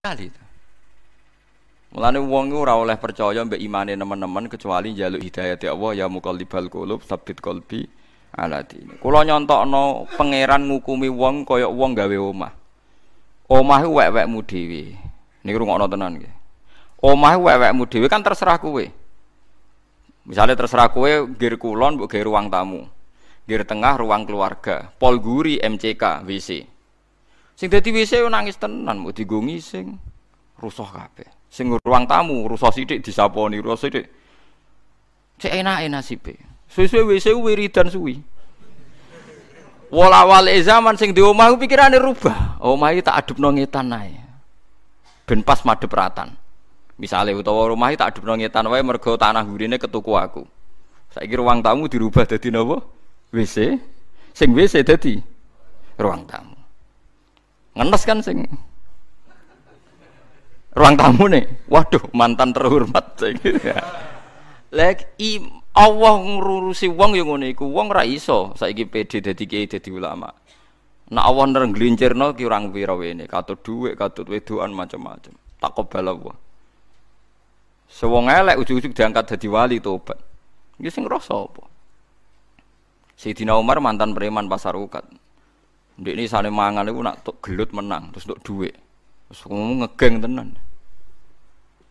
kali. Mulane wong ora oleh percaya mbek imane teman-teman kecuali njaluk hidayah Allah ya muqallibal qulub sabit qalbi ala dini. Kula nyontokno pangeran ngukumi wong kaya wong gawe omah. Omah iku wek-wekmu dhewe. Niku rungokno tenan nggih. Omah iku wek-wekmu dhewe kan terserah kowe. Misalnya terserah kowe gir kulon mbok ruang tamu. Gir tengah ruang keluarga, pol guri MCK WC. Sing dadi WC nangis tenan mbok digongi sing rusuh kabeh. Sing ruang tamu rusak sithik disaponi, rusak sithik. Cek enake nasibe. Suwe-suwe WC wiridan suwi. Wala wale zaman sing di omah pikirane rubah. Omah tak adepno ngetan ae. Ben pas madhep ratan. Misale utawa iki tak adepno ngetan wae mergo tanah gurine ketuku aku. Saiki ruang tamu dirubah dadi napa? WC. Sing WC dadi ruang tamu. Ngenes kan sing ruang tamu nih. Waduh, mantan terhormat. Lek i Allah ngurusi wong yang ngono iku, wong ra iso saiki PD dadi kiai dadi ulama. Nak Allah nrengglincerno ki orang pira wene, katut dhuwit, katut wedoan macam-macam. Tak kobal Allah. Sewong elek ujug-ujug diangkat dadi wali tobat. Iki sing rasa apa? Sayyidina Umar mantan preman pasar ukat. Ndek ini sale mangan iku nak gelut menang, terus untuk dhuwit. Terus ngomong ngegeng tenan.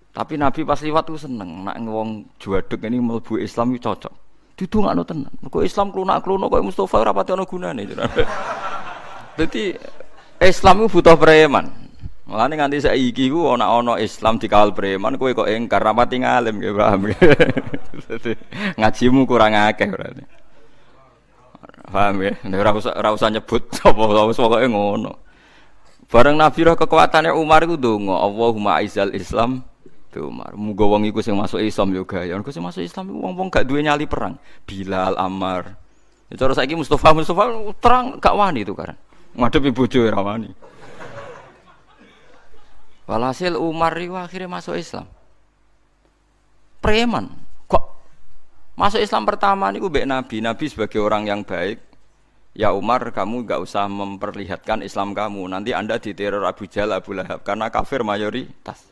Tapi Nabi pas liwat tuh seneng, nak ngewong juaduk ini melebu Islam itu cocok. Itu nggak tenan. Kok Islam klunak kluno kok Mustafa ora pati ono gunane. Jadi Islam itu butuh preman. Mulane nganti saiki ku ana ana Islam dikawal preman kowe kok engkar rapati ngalim nggih paham. Ngajimu kurang akeh berarti. Paham ya? Ora usah ora usah nyebut sapa wis pokoke ngono. Bareng Nabi roh kekuatannya Umar itu dongo, Allahumma aizal Islam Tuh Umar, muga wong iku sing masuk Islam yo gaya. Engko sing masuk Islam wong-wong gak duwe nyali perang. Bilal, Ammar. Ya cara saiki Mustafa Mustafa terang gak wani itu kan. Ngadepi bojo ora wani. Walhasil Umar itu akhirnya masuk Islam. Preman. Masuk Islam pertama niku mbek Nabi. Nabi sebagai orang yang baik, Ya Umar, kamu gak usah memperlihatkan Islam kamu. Nanti anda diteror Abu Jahal, Abu Lahab. Karena kafir mayoritas.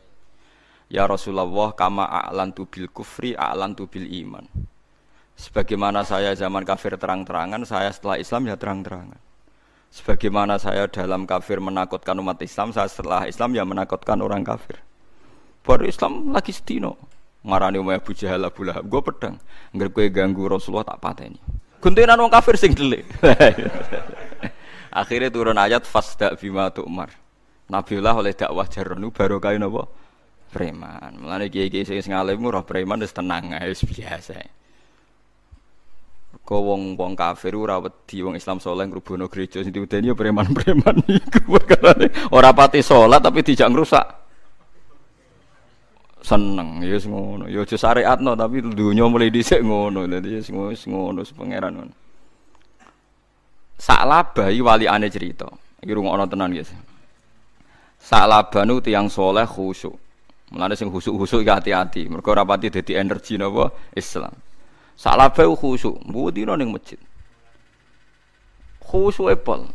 Ya Rasulullah, kama a'lan tu bil kufri, a'lan tu bil iman. Sebagaimana saya zaman kafir terang-terangan, saya setelah Islam ya terang-terangan. Sebagaimana saya dalam kafir menakutkan umat Islam, saya setelah Islam ya menakutkan orang kafir. Baru Islam lagi setino. Marani Umar Abu Jahal, Abu Lahab. Gue pedang. Nggak gue ganggu Rasulullah tak pateni. Guntingan wong kafir sing delik. Akhirnya turun ayat fasda bima Umar. Nabiullah oleh dakwah jaronu baru kayu napa? Preman. Mulane kiai-kiai sing ngalim preman wis tenang ae biasa. Kau wong wong kafir ora wedi wong Islam saleh ngrubono gereja sing diudeni ya preman-preman iku perkarane ora pati salat tapi dijak ngrusak. Seneng ya yes, ngono. Ya aja syariatno tapi dunya mulai dhisik ngono. Dadi ya ngono ngono pangeran ngono. Saklaba iki walikane cerita. Iki rungokno tenan guys. Saklaba nu tiyang soleh khusyuk mulane sing khusyuk-khusyuk iki hati-hati. Mergo ora pati dadi energi napa? Islam. Saklaba khusyuk mbudina ning masjid? Khusyuke pol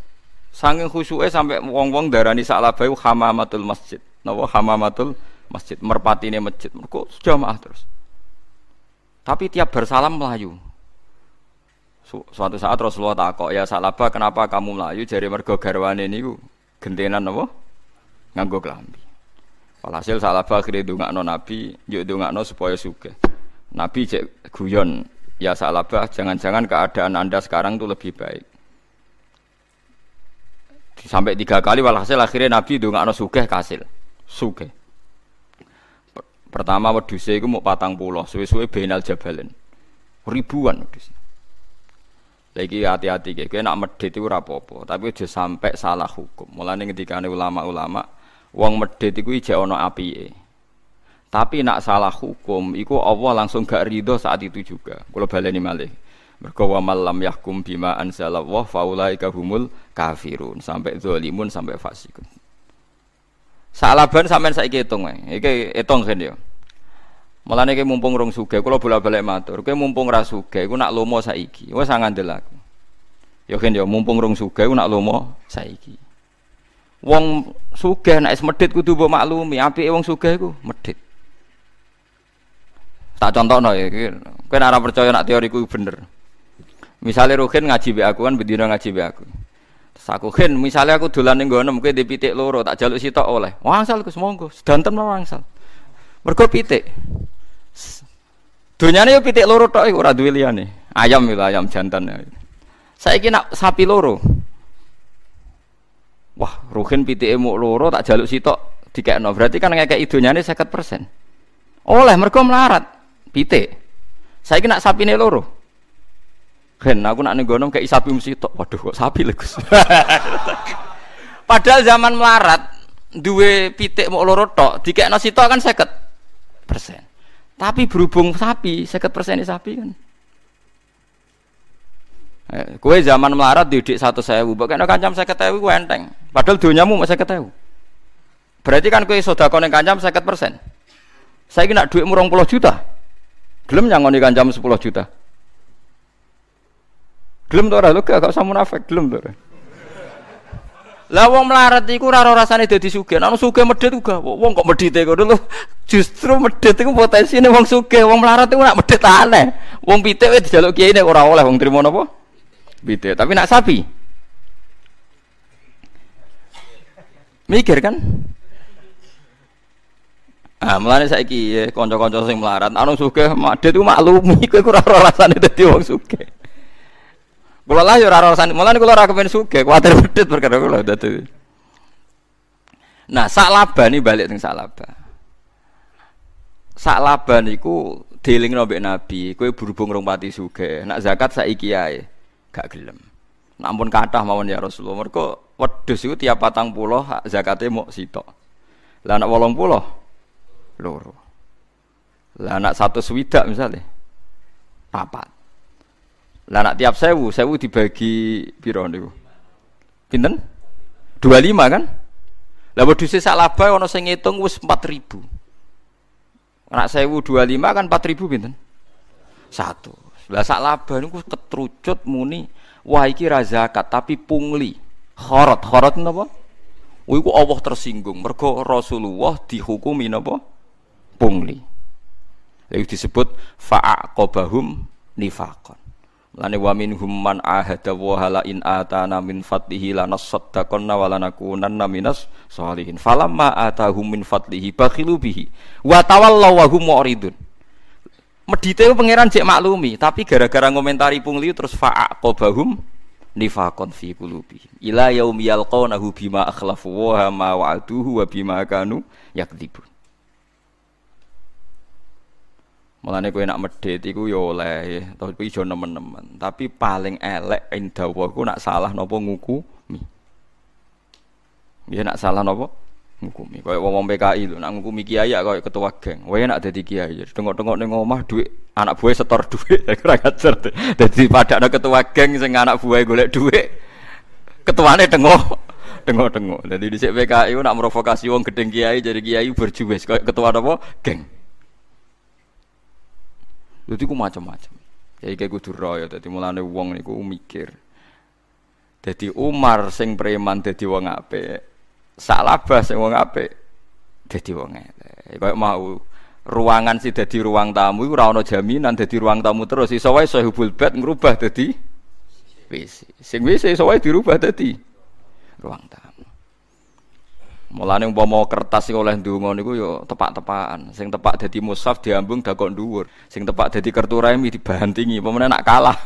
saking khusyuke sampai wong-wong darani saklaba hamamatul masjid napa? Hamamatul masjid merpati ini masjid mereka jamaah terus tapi tiap bersalam melayu Su suatu saat Rasulullah takok ya salaba kenapa kamu melayu jari mergo garwane niku gentenan apa nganggo kelambi Walhasil salaba akhirnya dungakno Nabi, yuk dungakno supaya suge. Nabi cek guyon, ya salaba jangan-jangan keadaan anda sekarang tuh lebih baik. Sampai tiga kali walhasil akhirnya Nabi dungakno suge kasil, suge. Pertama wedhuse iku patang pulau, suwe-suwe benal jabalin. Ribuan wedhus. Lagi hati-hati kayak, nak medit itu rapopo, tapi udah sampai salah hukum. Mulai ketika ulama-ulama, wong medit itu ijek ono api Tapi nak salah hukum, iku Allah langsung gak ridho saat itu juga. Kalau baleni malih. Mergo wa malam yahkum bima anzalallah faulaika humul kafirun sampai zalimun sampai fasikun. Salaban sampean saiki hitung wae. Iki hitung kan ya. Mulane iki mumpung rong sugih kula bola-balik matur. Kowe mumpung ra sugih iku nak lomo saiki. Wis ngandel aku. Ya kan ya mumpung rong sugih iku nak lomo saiki. Wong sugih nek medhit kudu mbok maklumi, apike wong sugih iku medhit. Tak contohno ya, kowe ora percaya nak teoriku bener. Misalnya Ruhin ngaji be aku kan bedino ngaji be aku. Terus aku misalnya aku dolan ning ngono mungkin di pitik loro tak jaluk sitok oleh. Wangsal Gus monggo, sedanten mau wangsal. Mergo pitik. Donyane yo pitik loro tok iku ora duwe liyane. Ayam itu ayam jantan. Saiki nak sapi loro. Wah, Ruhin pitike muk loro tak jaluk sitok dikekno. Berarti kan ngekek idonyane 50%. Oleh mergo melarat pitik. Saiki nak sapine loro. Ben aku nak ning gono kayak sapi mesti tok. Waduh kok sapi lho Gus. Padahal zaman melarat duwe pitik mau loro tok, dikekno sitok kan 50 persen. Tapi berhubung sapi, 50 persen sapi kan. Eh, kue zaman melarat didik satu sewu, bahkan kancam saya ketahui kue enteng. Padahal dunyamu masih ketahui. Berarti kan kue sudah konek kancam saya persen. Saya kena duit murong puluh juta. Gelem nyangoni kancam sepuluh juta. Gelem to ora lho gak usah munafik, gelem to Lah wong melarat iku ora rasane dadi sugih. Nek sugih medhit uga wong kok medhite ngono lho. Justru medhit iku potensine wong sugih, wong melarat iku nak medhit aneh. Wong pitik wis dijaluk kiai nek ora oleh wong trimo napa? Pitik. Tapi nak sapi Mikir kan? Ah, mulane saiki ya kanca-kanca sing melarat, anu sugih medhit iku maklumi kowe ora rasane dadi wong sugih. Kula lah ya ora rasane. Mulane kula ora kepen sugih, kuwatir medhit perkara kula dadi. Nah, sak laba nih balik teng sak laba. Sak laba niku dielingno mbek Nabi, kowe berhubung rong pati sugih. Nak zakat saiki ae gak gelem. Namun kathah mawon ya Rasulullah. Mergo wedhus iku tiap patang puluh zakate mok sitok. Lah wolong puluh loro. Lah anak satu swidak misalnya papat. Lah nak tiap sewu, sewu dibagi piro niku? Pinten? 25 kan? Lah wedhus sak laba ana sing ngitung wis 4000. Nak sewu 25 kan 4000 pinten? Satu. Lah sak laba niku ketrucut muni wah iki ra zakat tapi pungli. Khorot, khorot napa? Iku Allah tersinggung mergo Rasulullah dihukumi napa? Pungli. Lalu disebut fa'aqabahum nifaqan. Lane wa minhum man ahada wa hala in atana min fadlihi lanasaddaqanna wa lanakunanna minas sholihin. Falamma atahum min fadlihi bakhilu bihi wa tawallaw wa hum mu'ridun. Medite pangeran cek maklumi, tapi gara-gara ngomentari pungli terus fa'aqabahum nifaqan fi qulubihim. Ila yaumi yalqawnahu bima akhlafu wa ma wa'aduhu wa bima kanu yakdzibun. Mulane kowe nak medhit iku ya oleh, tapi ijo nemen-nemen. Tapi paling elek ing dawa ku nak salah napa ngukumi. Ya nak salah napa ngukumi. Kaya wong PKI lho, nak ngukumi kiai kaya ketua geng. Wae nak dadi kiai, tengok-tengok ning omah dhuwit anak buah setor dhuwit, ora ngajar. Dadi padakno ketua geng sing anak buah golek dhuwit. Ketuane tengok tengok-tengok. Dadi dhisik PKI nak merovokasi wong gedeng kiai jadi kiai berjuwes kaya ketua napa geng. Jadi ku macam-macam. Jadi kayak kudu royo. Jadi mulane wong niku mikir. Jadi Umar sing preman jadi wong ape. Salabah sing wong ape. Jadi wong elek. Kayak mau ruangan sih jadi ruang tamu iku ora jaminan jadi ruang tamu terus iso wae sahibul bed ngrubah dadi WC. Sing WC iso dirubah dadi ruang tamu. Mulane umpama kertas sing oleh ndonga niku ya tepak-tepakan. Sing tepak dadi mushaf diambung dakok dhuwur. Sing tepak dadi kertu remi dibantingi. Pemene nak kalah.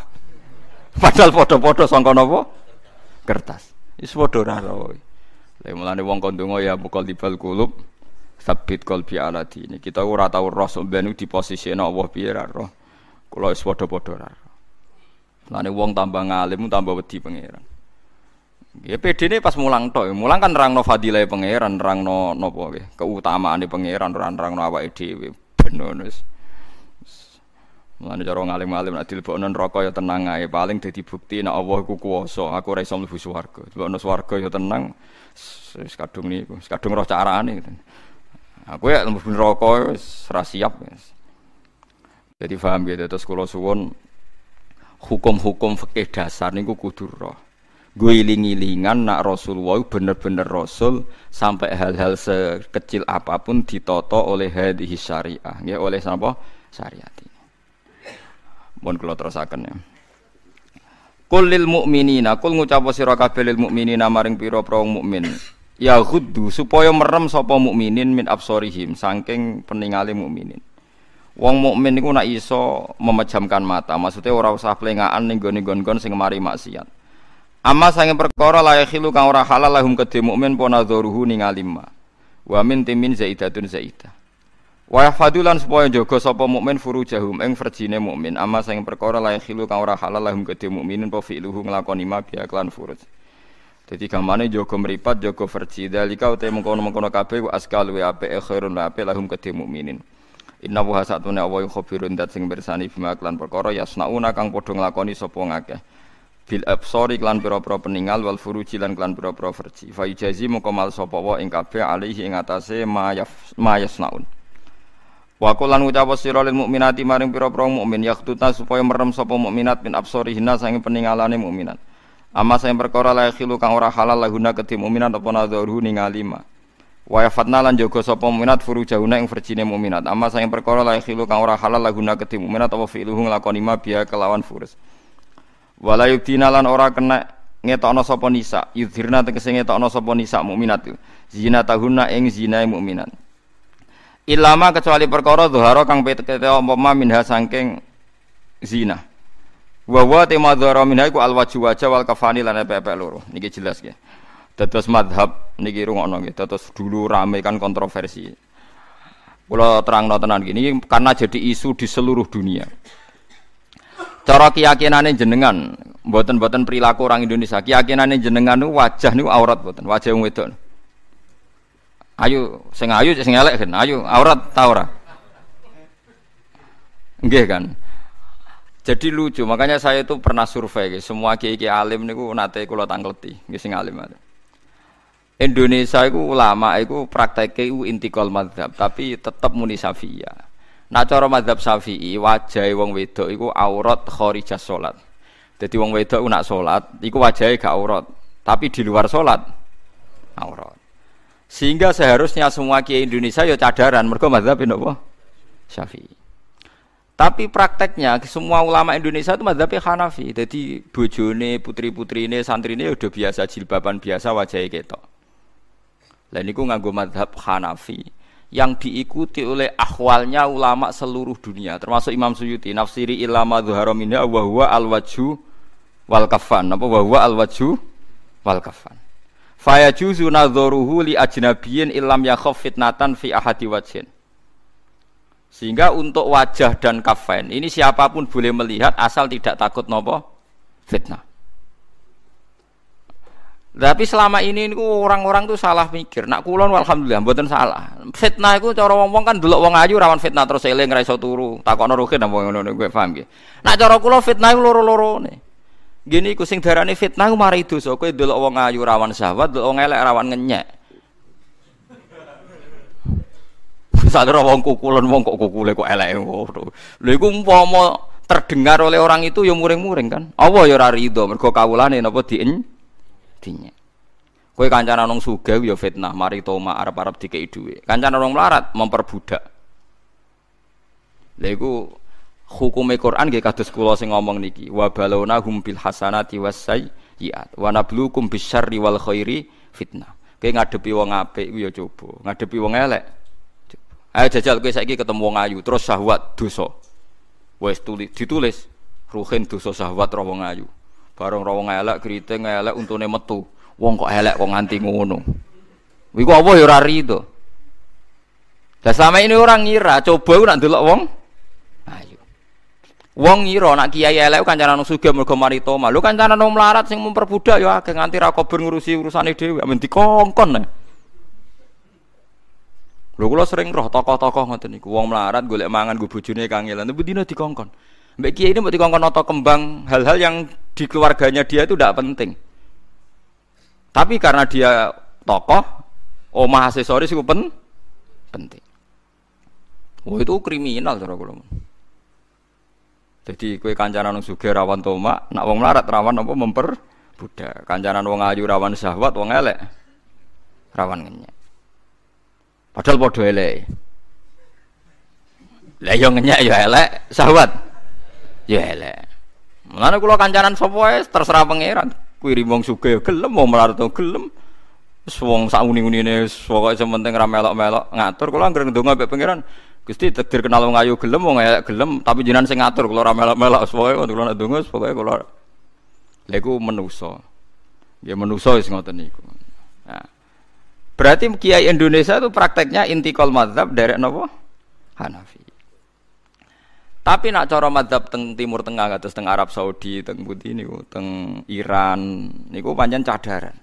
Padahal padha-padha sangka napa? Kertas. Wis padha ora ro. Lah mulane wong kon ya mukal dibal kulub sabit qalbi ala dini. Kita ora tau roh sampeyan di posisi Allah piye ra roh. Kula wis padha-padha ora. Mulane wong tambah ngalim tambah wedi pangeran. Ya PD ini pas mulang tok, mulang kan rangno fadilah pangeran, rangno nopo ke, keutamaan di pangeran, rang rangno dhewe. Bener wis. Mulane cara ngalim-alim nek dilebokno neraka ya tenang ae, paling dadi bukti nek Allah iku kuwasa, aku ora iso mlebu swarga. Dilebokno swarga ya tenang. Wis kadung niku, wis kadung roh carane. Aku ya mlebu neraka wis ora siap. Jadi paham gitu terus kula suwun hukum-hukum fikih dasar niku kudu roh. Guiling-gilingan nak Rasulullah bener-bener Rasul sampai hal-hal sekecil apa pun ditoto oleh hadis syariah, ya oleh apa? Syariat ini. Mohon kalau terusaken ya. Kul lil mukminina, kul ngucap sira kabeh lil mukminina maring pira-pira mukmin. Ya ghuddu supaya merem sapa mukminin min absorihim saking peningale mukminin. Wong mukmin niku nak iso memejamkan mata, maksudnya ora usah plengaan ning gone-gone sing mari maksiat. Amma sange perkara la yakhilu kang ora halal lahum kedhe mukmin pona dzuruhu ningali ma. Wa min timin zaidatun zaidah. Wa yahfadulan supaya jaga sapa mukmin furujahum ing farjine mukmin. Amma sange perkara la yakhilu kang ora halal lahum kedhe mukminin po fi'luhu nglakoni ma biya klan furuj. Dadi gamane jaga mripat, jaga farji. Dalika uta mengkono-mengkono kabeh wa askal wa apik khairun wa apik lahum kedhe mukminin. Inna wa satune Allah khabirun dat sing bersani bima klan perkara yasnauna kang padha nglakoni sapa ngakeh bil absori klan pira-pira peninggal wal furuji lan klan pira-pira verji. Fa yujazi moko mal sapa wa ing kabeh alaihi ing atase ma yasnaun. Wa kulan ngucap sira lil mukminati maring pira-pira mukmin yakhtutna supaya merem sapa mukminat min absorihinna sange peninggalane mukminat. Amma sing perkara la khilu kang ora halal lahuna kedhi mukminat apa nadharu ningali ma. Wa yafatna lan jaga sapa mukminat furujahuna ing verjine mukminat. Amma sing perkara la khilu kang ora halal lahuna kedhi mukminat apa fi'luhu nglakoni ma biya kelawan furus Wala yubdina lan ora kena ngetokno sapa nisa, yudhirna tegese ngetokno sapa nisa mukminat. Zina tahunna ing zina mukminat. Ilama kecuali perkara dhuhara kang peteke apa minha saking zina. Wa wa tema dhuhara minha iku alwaju wajah wal kafani lan epek loro. Niki jelas ya. Dados madhab niki rungokno nggih. Dados dulu rame kan kontroversi. Kula terangno tenan gini karena jadi isu di seluruh dunia. Cara keyakinane jenengan, mboten-mboten perilaku orang Indonesia. Keyakinane jenengan niku wajah niku aurat mboten, wajah wong wedok. Ayo sing ayu sing elek kan, ayo aurat ta? Nggih kan. Jadi lucu, makanya saya itu pernah survei, semua kiai kiai alim niku nate kula tangkleti, nggih sing alim alim. Indonesia itu ulama itu praktek itu intikal madhab, tapi tetap muni safiyah. Nah cara mazhab Syafi'i wajah wong wedok iku aurat kharijah salat. Jadi wong wedok nak salat iku wajahe gak aurat, tapi di luar salat aurat. Sehingga seharusnya semua kiai Indonesia ya cadaran mergo mazhab napa? Syafi'i. Tapi prakteknya semua ulama Indonesia itu mazhabnya Hanafi. Jadi bojone, putri-putrine, santrine ya udah biasa jilbaban biasa wajahnya ketok. Lah niku nganggo mazhab Hanafi yang diikuti oleh akhwalnya ulama seluruh dunia termasuk Imam Suyuti. Nafsiri ilama dhuhara minha wa huwa al wajhu wal kafan. Apa wa al wajhu wal kafan? Fa yajuzu nadharuhu li ajnabiyyin illam yakhaf fitnatan fi ahadi wajhin. Sehingga untuk wajah dan kafan ini siapa pun boleh melihat asal tidak takut nopo? Fitnah tapi selama ini orang-orang tuh salah mikir. Nak kulon alhamdulillah mboten salah. Fitnah itu cara wong-wong kan dulu wong ayu rawan fitnah terus eling ra iso turu. Takokno ruhin apa ngono gue paham nggih. Nak cara kula fitnah iku loro ne. Gini iku sing darane fitnah ku mari dosa. Kowe delok wong ayu rawan syahwat, delok wong elek rawan ngenyek. Sadar wong kukulon wong kok kukule kok elek ngono. Lha iku umpama terdengar oleh orang itu ya muring-muring kan. Allah ya ora rido mergo kawulane napa dien dinya. Kowe kancanan wong sugih ya fitnah, mari toma arep-arep dikei dhuwit. Kancanan wong melarat memperbudak. Lha iku hukume Quran nggih kados kula sing ngomong niki, wa balawna hum bil hasanati sayyiat wa nabluukum bisyarri wal khairi fitnah. Kowe ngadepi wong apik iku ya coba, ngadepi wong elek. Ayo jajal kowe saiki ketemu wong ayu terus syahwat dosa. Wes tulis ditulis ruhin dosa syahwat ro wong ayu. Bareng ra wong elek kriting elek untune metu. Wong kok elek kok nganti ngono. Iku apa ya ora rido. Lah selama ini orang ngira coba nak ndelok wong ayo. Wong ngira nak kiai elek kancanan sugih mergo mari toma. Lho kancanan melarat sing memperbudak ya akeh nganti ra kober ngurusi urusane dhewe amen dikongkon. Nah. Lho kula sering roh tokoh-tokoh ngoten niku wong melarat golek mangan go bojone kangelan, tapi dina dikongkon. Mbak Kiai ini mau dikongkon noto kembang hal-hal yang di keluarganya dia itu tidak penting. Tapi karena dia tokoh, omah aksesoris itu pen penting. Oh itu kriminal cara kula. Jadi kue kancanan sugih rawan toma, nak wong melarat rawan apa memper budak. Kancanan wong ayu rawan syahwat, wong elek rawan ngenyek. Padahal padha elek. Lah yo ngenyek yo elek, syahwat yo elek. Mulane kula kancanan sapa wae terserah pangeran. Kuwi wong sugih yo gelem, mau melarat gelem. Wis wong sak uni-unine pokoke sementing ra melok-melok ngatur kula anggere ndonga mbek pangeran. Gusti takdir kenal wong ayu gelem wong elek gelem tapi jenengan sing ngatur kula ra melok-melok pokoke kula nek ndonga pokoke kula Lha iku manusa. Ya manusa wis ngoten niku. Nah, berarti kiai Indonesia itu prakteknya intikal mazhab dari napa? Hanafi. Tapi nak cara mazhab teng Timur Tengah atau teng Arab Saudi, teng Budi niku, teng Iran niku pancen cadaran.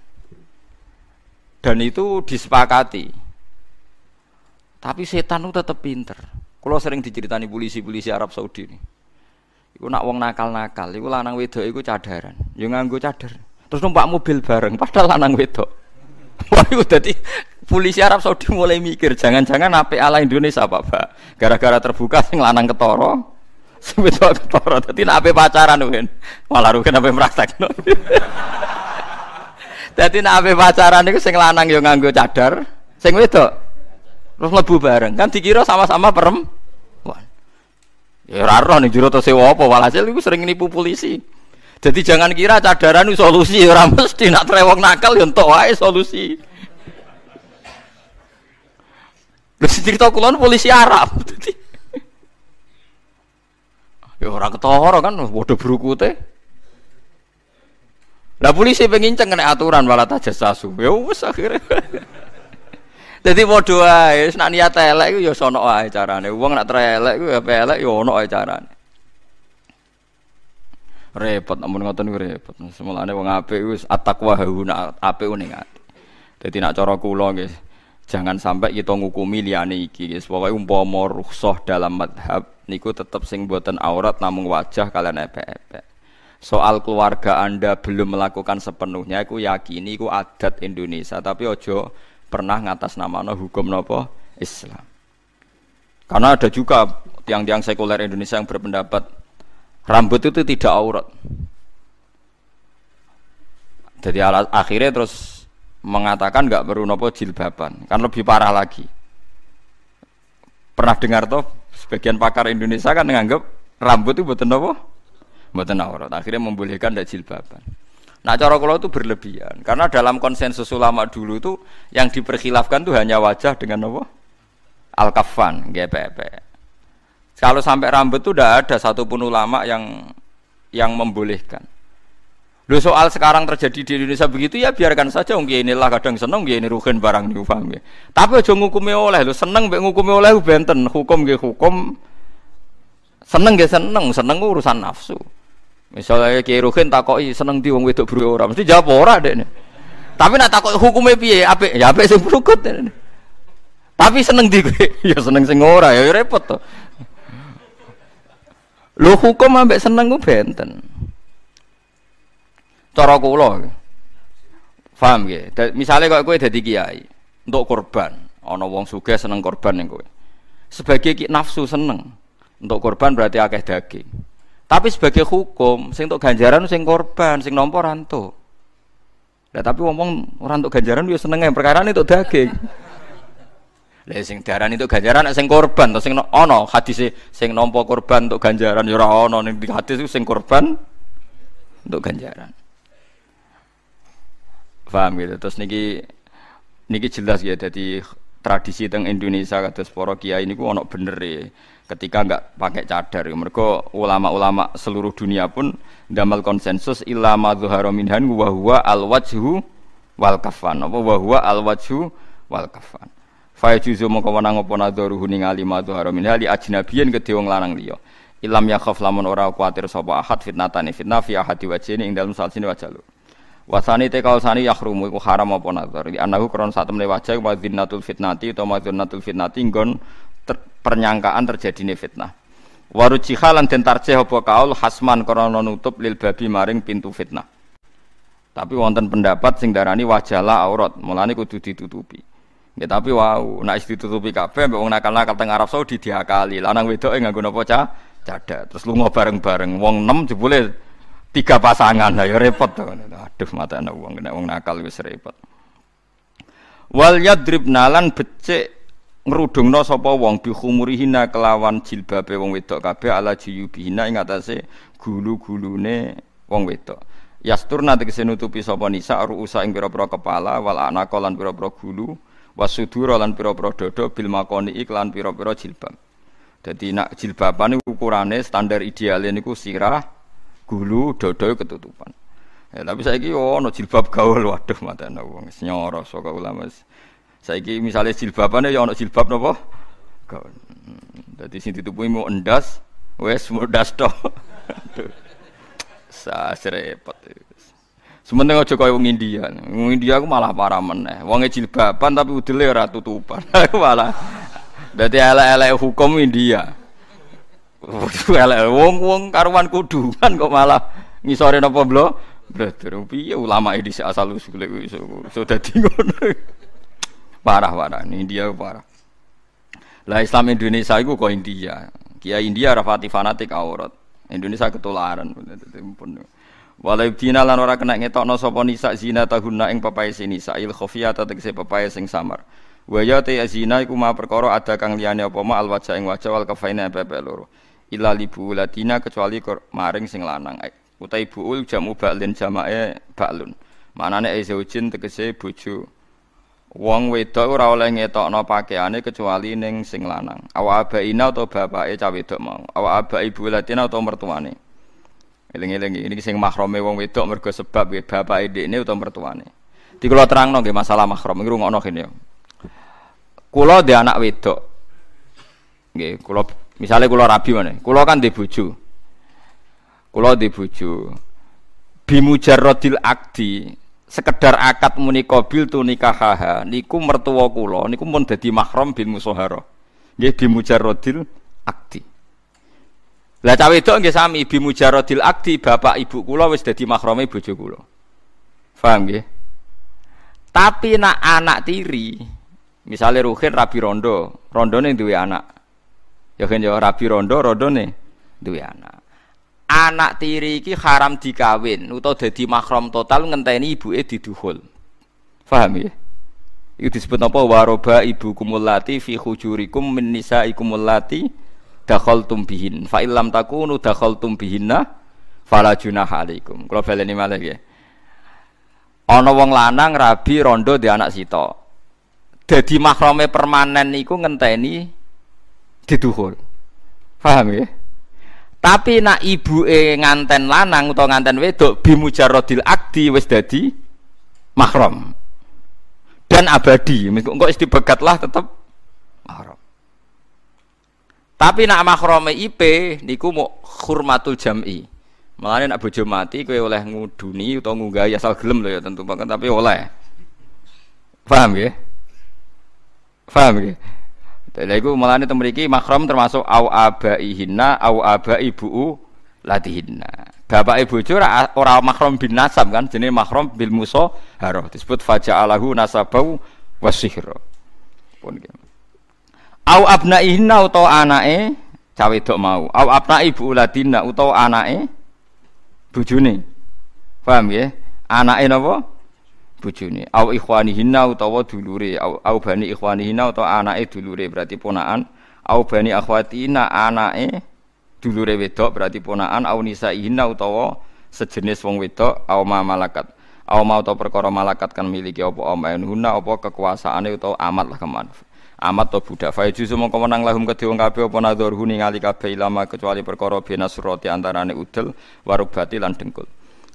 Dan itu disepakati. Tapi setan itu tetap pinter. Kalau sering diceritani polisi-polisi Arab Saudi ini. Iku nak wong nakal-nakal, iku lanang wedok iku cadaran. Yo nganggo cadar. Terus numpak mobil bareng padahal lanang wedok. Wah, iku dadi polisi Arab Saudi mulai mikir, jangan-jangan apa ala Indonesia Pak, Pak. Gara-gara terbuka sing lanang ketoro, sing wedok ketoro. Dadi nak ape pacaran kan. Malah rugen ape praktekno. Dadi nak ape pacaran iku sing lanang yo nganggo cadar, sing wedok terus lebu bareng. Kan dikira sama-sama perempuan. Ya ora roh ning jero to sewa apa walhasil sering nipu polisi. Jadi jangan kira cadaran itu solusi ora mesti nak trewong nakal ya entuk wae solusi. Lha cerita kula polisi Arab. Ora ketara kan padha brukute. Lah polisi pengen kena aturan malah tajasasu. Ya wis akhirnya. Jadi padha wae, nek niat elek iku ya sono wae carane. Wong nak elek iku ya elek ya ono wae carane. Repot amun ngoten niku repot. Semulane wong apik wis at-taqwa hauna apik ning ati. Dadi nak cara kula nggih, jangan sampai kita ngukumi liyane iki guys. Pokoke umpama rukhsah dalam madhab niku tetep sing boten aurat namung wajah kalian epek-epek. Soal keluarga Anda belum melakukan sepenuhnya, aku yakini iku adat Indonesia, tapi ojo pernah ngatas nama no hukum nopo Islam. Karena ada juga tiang-tiang sekuler Indonesia yang berpendapat rambut itu tidak aurat. Jadi akhirnya terus mengatakan nggak perlu nopo jilbaban, kan lebih parah lagi. Pernah dengar toh sebagian pakar Indonesia kan menganggap rambut itu buatan nopo, buatan aurat. Akhirnya membolehkan tidak jilbaban. Nah cara kalau itu berlebihan karena dalam konsensus ulama dulu itu yang diperkhilafkan itu hanya wajah dengan apa? Al kafan, GPP. Kalau sampai rambut itu tidak ada satupun ulama yang yang membolehkan. Lo soal sekarang terjadi di Indonesia begitu ya biarkan saja mungkin inilah kadang seneng ini rugen barang nih paham ya. Tapi aja ngukumi oleh lo seneng mbek ngukumi oleh benten hukum ge hukum seneng ge seneng seneng urusan nafsu. Misalnya Kiai Ruhin takoki seneng di wong wedok buru ora, mesti jawab ora dek. Tapi nak takoki hukumnya piye? Apik, ya apik sing brukut. Tapi seneng di gue, ya seneng sing ora, ya repot to. Lu hukum ambek seneng ku benten. Cara kula. Paham nggih? Misale kok kowe dadi kiai untuk korban, ana wong sugih seneng korban ning kowe. Sebagai nafsu seneng untuk korban berarti akeh daging. Tapi sebagai hukum, sing untuk ganjaran sing korban, sing nompo ranto. Tapi ngomong orang untuk ganjaran dia seneng perkara ini untuk daging. Lah sing daran itu ganjaran sing korban atau sing ono hadis sing nompo korban untuk ganjaran ya ora ono ning hadis sing korban untuk ganjaran. Paham gitu. Terus niki niki jelas ya jadi tradisi teng Indonesia kados para kiai niku ono bener ya ketika enggak pakai cadar. Mereka ulama-ulama seluruh dunia pun damal konsensus ilama zuhara minhan wa al wajhu wal kafan. Apa wa huwa al wajhu wal kafan. Fa juzu mongko wenang apa nadharuhu ningali ma zuhara minha li ajnabiyin ke wong lanang liya. Ilam yakhaf lamun ora kuatir sapa ahad fitnatane fitnah fi ahadi wajhini ing dalem salsine wajah. Wasani te sani yahrumu iku haram apa nazar. Di anahu kron sak temne wajah wa dzinnatul fitnati utawa dzinnatul fitnati nggon ter, pernyangkaan terjadi fitnah. Warujiha lan den tarjih apa kaul hasman krana nutup lil babi maring pintu fitnah. Tapi wonten pendapat sing darani wajalah aurat, mulane kudu ditutupi. Ya tapi wow, nek ditutupi kabeh mbek wong nakal-nakal teng Arab Saudi diakali. Lanang wedoke nganggo napa cah? Cadat. Terus lunga bareng-bareng. Wong 6 jebule tiga pasangan lah ya repot tuh. Aduh mata anak uang kena uang nakal wis repot. Wal yadrib nalan becik ngrudungno sapa wong bi khumurihina kelawan jilbabe wong wedok kabeh ala jiyubihina ing atase gulu-gulune wong wedok. Yasturna tegese nutupi sapa nisa ruusa ing pira-pira kepala wal anaka lan pira-pira gulu wasudura lan pira-pira dada bil makoni iklan pira-pira jilbab. Jadi nak jilbaban ukurane standar ideal niku sirah, gulu, dodo ketutupan. Ya, tapi saya kira oh, no jilbab gaul, waduh mata wong nyoro saka ulama. Saya kira misalnya jilbaban ya ono jilbab nopo gaul. Jadi sing ditutupi mau endas, wes mudas toh. Sa serepot. Sementing aja kaya wong India. Wong India aku malah parah meneh. Wonge jilbaban tapi udele ora tutupan. malah Dadi elek-elek hukum India. Elek wong wong karuan kudungan kok malah ngisore napa blo? Brother, piye ulama iki asal usule dadi ngono. Parah-parah India parah. Lah Islam Indonesia iku kok India. Kiai India rafati fanatik aurat. Indonesia ketularan. Walau dina lan ora kena ngetokno sapa nisa zina tahunna ing papae sinisa il khafiyata tegese papae sing samar. Wa ya te azina iku ma perkara ada kang liyane apa ma al wajah ing wajah wal kafaina pepe loro. Ila libu latina kecuali maring sing lanang. Utai buul jamu ba'lin jamae ba'lun. Manane e zaujin tegese bojo. Wong wedok ora oleh ngetokno pakaiane kecuali ning sing lanang. Awa abaina atau bapake cah wedok mau. Awa abai ibu latina atau mertuane. Eling-eling ini sing mahrome wong wedok mergo sebab bapake dekne utawa mertuane. Di kula terangno nggih masalah mahram iki rungokno kene ya. Kulo di anak wedok. Nggih, kulo misalnya kulo rabi mana? Kulo kan di. Kulo di bojo. Bimujarrodil akdi sekedar akad muni qabil tu nikahaha niku mertua kulo niku mun dadi mahram bil musahara. Nggih bimujarrodil akdi. Lah cawe wedok nggih sami bimujarrodil akdi bapak ibu kulo wis dadi mahrame bojo kulo. Paham nggih? Tapi nak anak tiri Misalnya Ruhin rabi rondo, rondo nih dua anak. Ya kan ya rabi rondo, rondo nih dua anak. Anak tiri ki haram dikawin atau jadi makrom total ngenteni ibuke diduhul. Paham ya? Itu disebut apa? Waroba ibu kumulati fi hujurikum min nisaikum allati dakhaltum bihin. Fa illam takunu dakhaltum bihinna fala junaha alaikum. Kalau baleni malih ya. Ana wong lanang rabi rondo di anak sitok jadi makrome permanen niku ngenteni diduhul. Paham ya? Tapi nak ibu e nganten lanang atau nganten wedok bimujarodil akdi wis dadi mahram. Dan abadi, kok istibegat lah tetap mahram. Tapi nak mahrome IP niku mau hurmatul jam'i. Malah nak bojo mati kowe oleh nguduni utawa ngunggah asal gelem lho ya tentu banget tapi oleh. Paham ya? Paham ya? Lha iku mulane teng mriki makram termasuk au abaihinna au abai buu latihinna. Bapak ibu ora ora makram bin nasab kan jenenge makram bil musahara disebut faja'alahu nasabau wasihra. Pun. Au abnaihinna utawa anake cawe dok mau. Au abnai ibu ladina utawa anake bojone. Paham ya? Anake napa? Bojone. Au ikhwanihinna utawa dulure au, au bani ikhwanihinna utawa anake dulure berarti ponakan au bani akhwatina anake dulure wedok berarti ponakan au nisaihinna utawa sejenis wong wedok au ma malakat. Au ma utawa perkara malakat kan miliki apa amainuna apa kekuasaane utawa amat lah keman. Amat to budak. Fa juzu mongko menang lahum kedhe wong kabeh apa nadhurhu ningali kabeh ilama kecuali perkara bena surati antarane udel warubati lan dengkul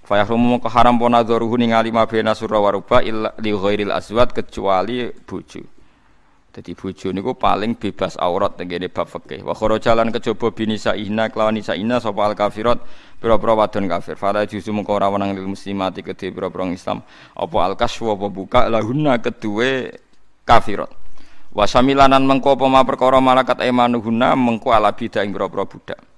Fa yahrumu mongko haram po nadharuhu ningali ma bena surra wa ruba illa li ghairil azwat kecuali bojo. Dadi bojo niku paling bebas aurat tengene bab fikih. Wa kharajalan kejaba binisa ihna kelawan nisa ihna sapa al kafirat pira-pira wadon kafir. Fala juzu mongko ora wenang lil muslimati kedhe pira-pira Islam apa al kaswa apa buka lahunna kedue kafirat. Wa samilanan mengko apa ma perkara malakat emanuhunna mengko ala bidah ing budak.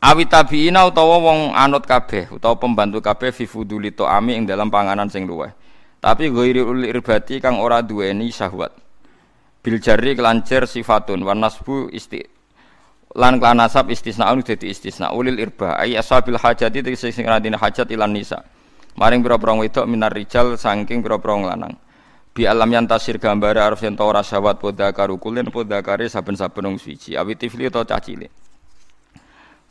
Awit tabiina utawa wong anut kabeh utawa pembantu kabeh fi fuduli ami ing dalam panganan sing luweh. Tapi ghairi uli irbati kang ora duweni syahwat. Bil jari kelancer sifatun wa nasbu isti lan klan nasab istisna anu dadi istisna. Ulil irba ay ashabil hajati sing sing hajat ilan nisa. Maring pira-pira wedok minar rijal saking pira-pira lanang. Bi alam yang tasir gambar arif yen ora syawat poda karu kulen poda kare saben-saben wong suci. Awi tifli utawa cah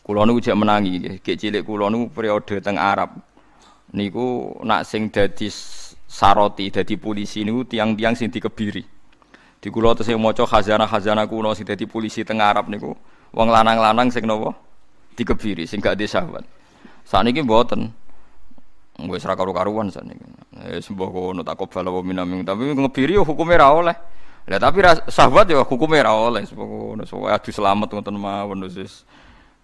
kula niku jek menangi. Nggih gek cilik niku periode teng Arab. Niku nak sing dadi saroti dadi polisi niku tiang-tiang sing dikebiri. Di kula tesih maca khazanah-khazanah kuno sing dadi polisi teng Arab niku wong lanang-lanang sing napa dikebiri sing gak disahwat sakniki mboten. Wis ra karu-karuan sakniki. Eh sembah kono takobal wa minaming tapi ngebiri yo hukume ra oleh. Lah tapi sahabat yo hukume ra oleh sembah kono. So adu selamat ngoten mawon wis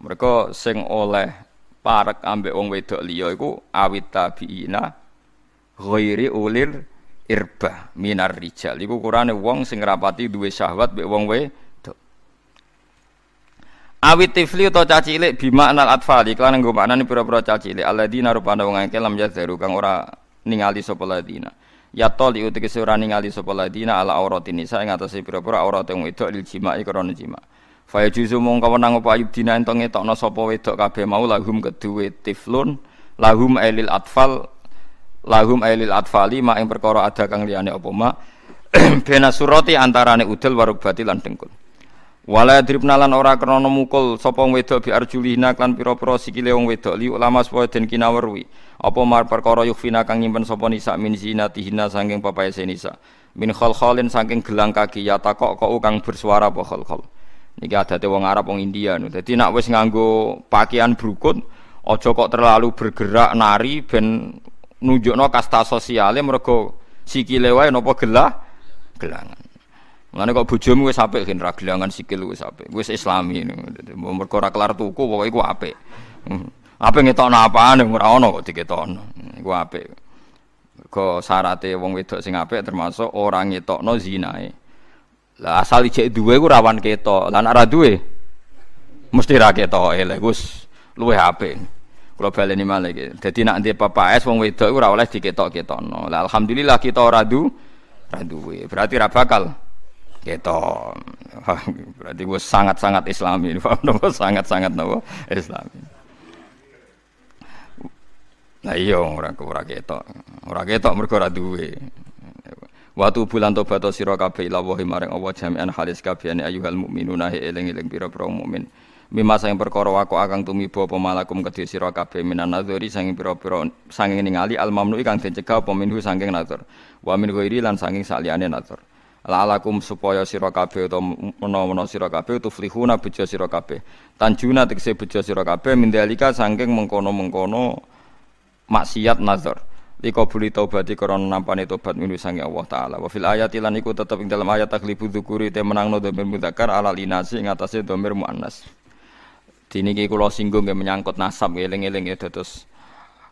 mereka sing oleh parek ambek wong wedok liya iku awit tabiina ghairi ulir irba minar rijal. Iku kurane wong sing rapati duwe syahwat mbek wong wedok. Awit tifli utawa caci cilik bima anal atfali. Kelan nggo maknane pira-pira caci cilik. Alladzina rupane wong akeh lam yadharu kang ora ningali sapa ladina. Ya toli uti ora ningali sapa ladina ala auratin nisa ing atase pira-pira aurat wong wedok lil jima'i krana jima. Fa yajuzu mongko wenang apa ayub dina ento ngetokno sapa wedok kabeh mau lahum keduwe tiflun lahum ailil atfal lahum ailil atfali ma ing perkara ada kang liyane apa ma bena surati antarane udel warubati lan dengkul. Wala dribna ora krana mukul sapa wedok bi arjulihna klan pira-pira sikile wong wedok li ulama supaya den kinawerwi. Apa mar perkara yukfina kang nyimpen sapa nisa min zinatihina saking papaese nisa min khalkhalin saking gelang kaki ya takok kok kang bersuara apa khalkhal niki adate wong Arab wong India no dadi nak wis nganggo pakaian brukut aja kok terlalu bergerak nari ben nunjukno kasta sosiale mergo sikile wae napa gelah gelangan Mulane kok bojomu wis apik gen ragelangan sikil wis apik. Wis islami ngono. Mergo ora kelar tuku pokoke iku apik. Hmm. Apik ngetokno apane ora ono kok diketokno. Iku apik. Mergo syarate wong wedok sing apik termasuk ora ngetokno zinae. Lah asal ijek duwe ku rawan ketok. Lah nek ora duwe mesti ra ketok. Lha wis luwih apik. Kula baleni malih iki. Dadi nek ndek es wong wedok ora oleh diketok-ketokno. Lah alhamdulillah kita ora du ra duwe. Berarti ra bakal Gitu. Berarti gue sangat-sangat islami. Sangat-sangat nopo islami. Nah iya ora ora ketok. Ora ketok mergo ora duwe. Watu bulan tobat sira kabeh ila wahi maring Allah jami'an halis kabehane ayyuhal mukminuna eling-eling pira-pira mukmin. Mima sang perkara wako akang tumiba apa malakum kedhe sira kabeh minan nadzuri sang pira-pira sanging ningali al mamnu kang den cegah apa minhu saking nadzur. Wa min ghairi lan sanging saliyane nadzur lalakum supaya sira kabeh utawa menawa sira kabeh tuflihuna bejo sira kabeh tanjuna tegese bejo sira kabeh mindalika saking mengkono-mengkono maksiat nazar likabuli taubati karena nampane tobat minu sange Allah taala wa fil ayati lan iku tetep ing dalam ayat takhlifu dzukuri te menangno dhamir mudzakkar ala linasi ing atase dhamir muannas dini iki kula singgung nggih menyangkut nasab eling-eling ya terus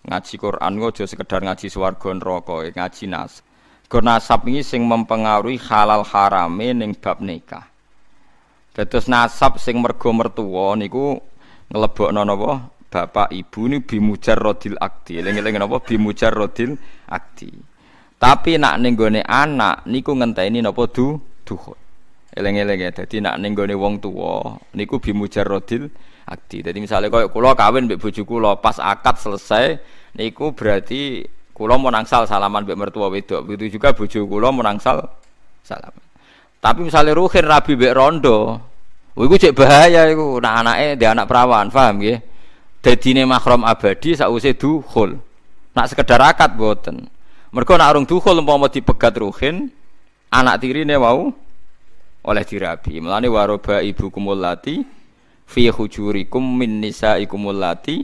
ngaji Quran aja sekedar ngaji swarga neraka ngaji nasab Mergo nasab ini sing mempengaruhi halal harame ning bab nikah. Dados nasab sing mergo mertua niku nglebokno napa? Bapak ibu ini bimujarrodil akdi. Eling-eling napa? Bimujarrodil akdi. Tapi nak ning gone anak niku ngenteni napa du duhul. Eling-eling ya. Dadi nak ning gone wong tuwa niku bimujarrodil akdi. Dadi misalnya koyo kula kawin mbek bojo kula pas akad selesai niku berarti Kulo mau nangsal salaman mbek mertua wedok, begitu juga bojo kulo mau nangsal salaman. Tapi misalnya ruhin rabi mbek rondo, iku cek bahaya iku. Nah anake dia anak perawan, paham nggih? Dadine mahram abadi sause dukhul. Nak sekedar akad boten. Mergo nak urung dukhul umpama dipegat ruhin, anak tirine mau oleh dirabi. Mulane waroba ibu kumulati fi hujurikum min nisaikumul lati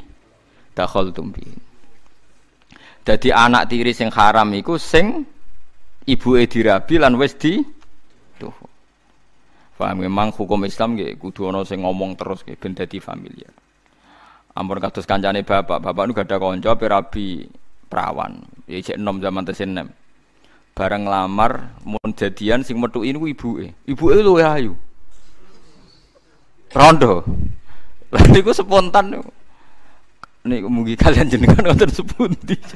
dakhaltum bihin. Jadi anak tiri sing haram iku sing ibuke dirabi lan wis di. Paham memang hukum Islam nggih kudu ana sing ngomong terus nggih ben dadi familiar. Ampun kados kancane bapak, bapak nu gada kanca perabi perawan. Ya cek enom zaman tesen nem. Bareng lamar mun jadian sing metu ini ibuke. Ibuke luwih ayu. Rondo. Lah niku spontan Nek mugi kalian jenengan wonten sepundi.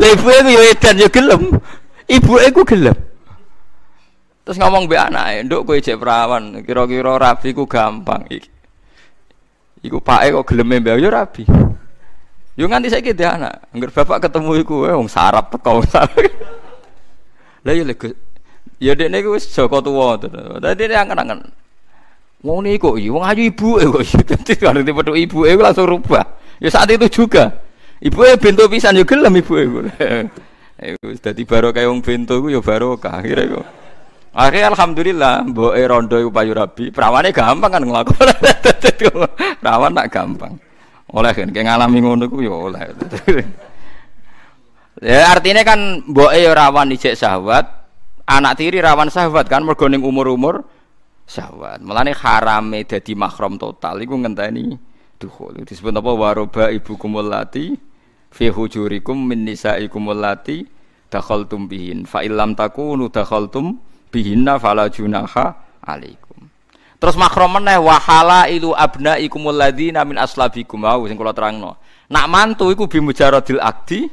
Lah ibu aku yo edan yo gelem. Ibu aku gelem. Terus ngomong be anake, "Nduk kowe cek perawan, kira-kira rabi ku gampang iki." Iku pake kok geleme mbak yo rabi. Yo nganti saiki dia anak, angger bapak ketemu iku eh, wong sarap teko. Lah yo lek ya dekne iku wis Joko tuwa. Dadi dia angen-angen. Wong niku iki wong ayu ibuke kok. Dadi kalau ibu ibuke langsung rubah. Ya saat itu juga. Ibuke bento pisan yo gelem ibuke. Iku dadi barokah wong bento iku yo barokah. Akhire iku. Akhirnya alhamdulillah, mbok e rondo payu rabi, perawane gampang kan nglakoni. Perawan tak gampang. Oleh kan kayak ngalami ngono iku ya oleh. ya artinya kan mbok e rawan ijek syahwat, anak tiri rawan syahwat kan mergo ning umur-umur syahwat. Mulane harame dadi mahram total iku ngenteni dukhul. Disebut apa waroba ibu kumulati fi hujurikum min nisaikum allati dakhaltum bihin fa illam takunu dakhaltum bihinna fala junaha alaikum. Terus makrom meneh wahala ilu abna ikumul ladzina min aslabikum wau sing kula terangno. Nak mantu iku bimujaradil akdi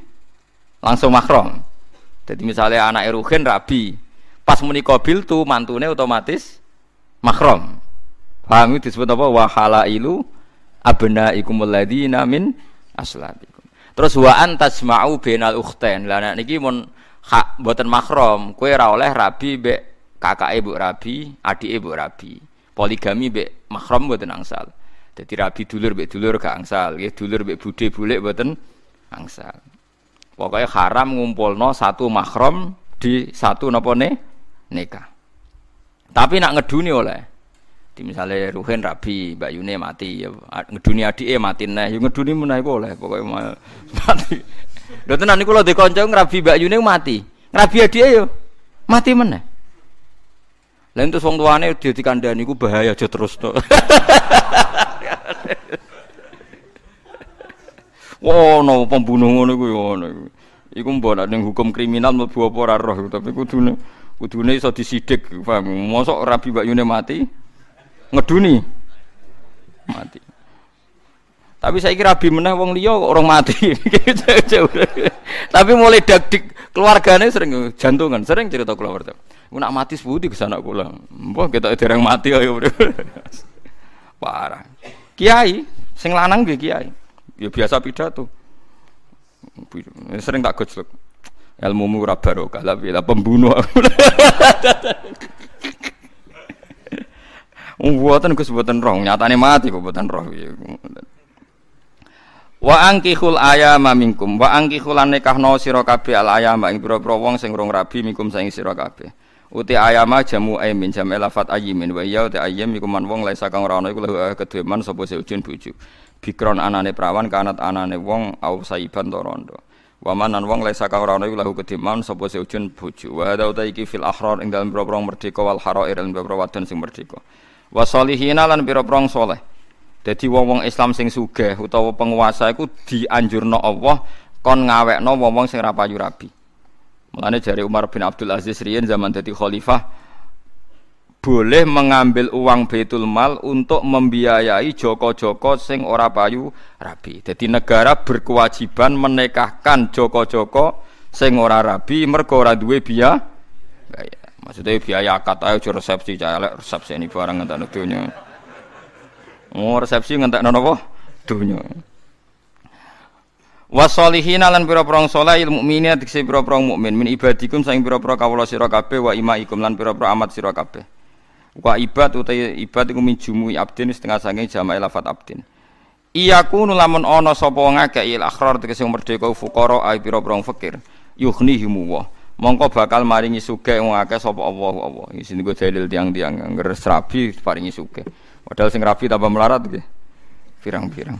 langsung makrom. Jadi misalnya anak Eruhin rabi, pas muni kobil tuh mantune otomatis makrom. Paham itu disebut apa? Wahala ilu abna ikumul ladzina min aslabikum. Terus wa antasma'u bainal ukhtain. Lah niki mun hak buatan makrom kue ora oleh rabi be kakak ibu rabi adik ibu rabi. Poligami be makrom buatan angsal. Jadi rabi dulur be dulur ke angsal ya dulur be bude bule buatan angsal. Pokoknya haram ngumpul no satu makrom di satu nopo ne? Nikah. Tapi nak ngeduni oleh. Di misalnya Ruhen Rabi, Mbak Yune mati, ya ngeduni adik eh mati nih, yang ngeduni mana boleh, pokoknya mati. Lho tenan niku lho dikonco ngrabi Mbak Yune mati. Ngrabi adike yo mati meneh. Lah entuk wong tuane dia dikandani iku bahaya aja terus to. Wono pembunuh ngono iku yo ngono iku. Iku mbok ning hukum kriminal mlebu apa ora roh tapi kudune kudune iso disidik paham. Mosok Rabi Mbak Yune mati ngeduni mati. Tapi saya kira bi meneh wong liya orang mati. Tapi mulai dak keluarganya sering jantungan, sering cerita keluarga. Aku nak mati sebuti ke sana kula. Mbah kita dereng mati ayo. Parah. Kiai sing lanang nggih kiai. Ya biasa pidato. Sering tak gojlok. Ilmu mu ora barokah tapi lah pembunuh. Mboten Gus mboten roh, nyatane mati kok roh. Wa angkihul ayama minkum wa angkihul nikahno sira kabeh al ayama ing pira-pira wong sing rong rabi minkum saing sira kabeh. Uti ayama jamu aimin jam elafat ayimin wa ya uti ayam iku man wong laisa kang ora ana iku lha kedue man sapa seujun bojo. Bikron anane prawan kanat anane wong au saiban to rondo. Wa manan wong laisa kang ora ana iku lahu kedue man sapa seujun bojo. Wa hada uta iki fil ahrar ing dalem pira-pira merdeka wal harair lan pira-pira wadon sing merdeka. Wa salihina lan pira-pira saleh. Jadi wong-wong Islam sing sugih utawa penguasa iku dianjurno Allah kon ngawekno wong-wong sing ra payu rabi. Mulane jari Umar bin Abdul Aziz riyen zaman dadi khalifah boleh mengambil uang Baitul Mal untuk membiayai joko-joko sing ora payu rabi. Jadi negara berkewajiban menikahkan joko-joko sing ora rabi mergo ora duwe biaya. Maksudnya biaya akad ayo resepsi cah resepsi ini barang entek dunya. Oh resepsi ngentekno napa? Dunya. Wasolihin lan pira-pira saleh ilmu mukminin dikse pira-pira mukmin min ibadikum saing pira-pira kawula sira kabeh wa imaikum lan pira-pira amat sira kabeh. Wa ibad utai ibad iku min jumui abdin setengah sange jamaah lafat abdin. Iyaku lamun ana sapa wong akeh il akhrar tegese merdeka fuqara ai pira-pira fakir yughnihimu wa. Mongko bakal maringi sugih wong akeh sapa Allah Allah. Iki sing dalil tiang-tiang ngger srabi paringi sugih. Padahal sing rabi tambah melarat nggih. Pirang-pirang.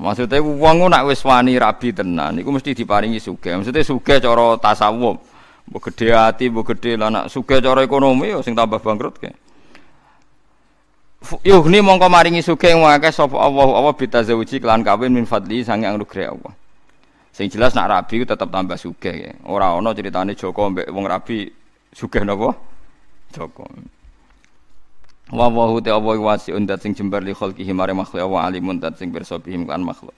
Maksudnya wong nak wis wani rabi tenan iku mesti diparingi sugih. Maksudnya sugih cara tasawuf. Mbok gedhe ati, mbok gedhe lan nak sugih cara ekonomi ya sing tambah bangkrut ke. Yuhni mongko maringi sugih wong akeh sapa Allah Allah bitazawuji kelan kawin min fadli sange anugerah Allah. Sing jelas nak rabi tetap tambah sugih ya. Ora ana ceritane Joko mbek wong rabi sugih napa? Joko. Wa wa ta wa wasiun dat sing jembar li khalqihi mare makhluk wa alimun dat sing pirsa bihim kan makhluk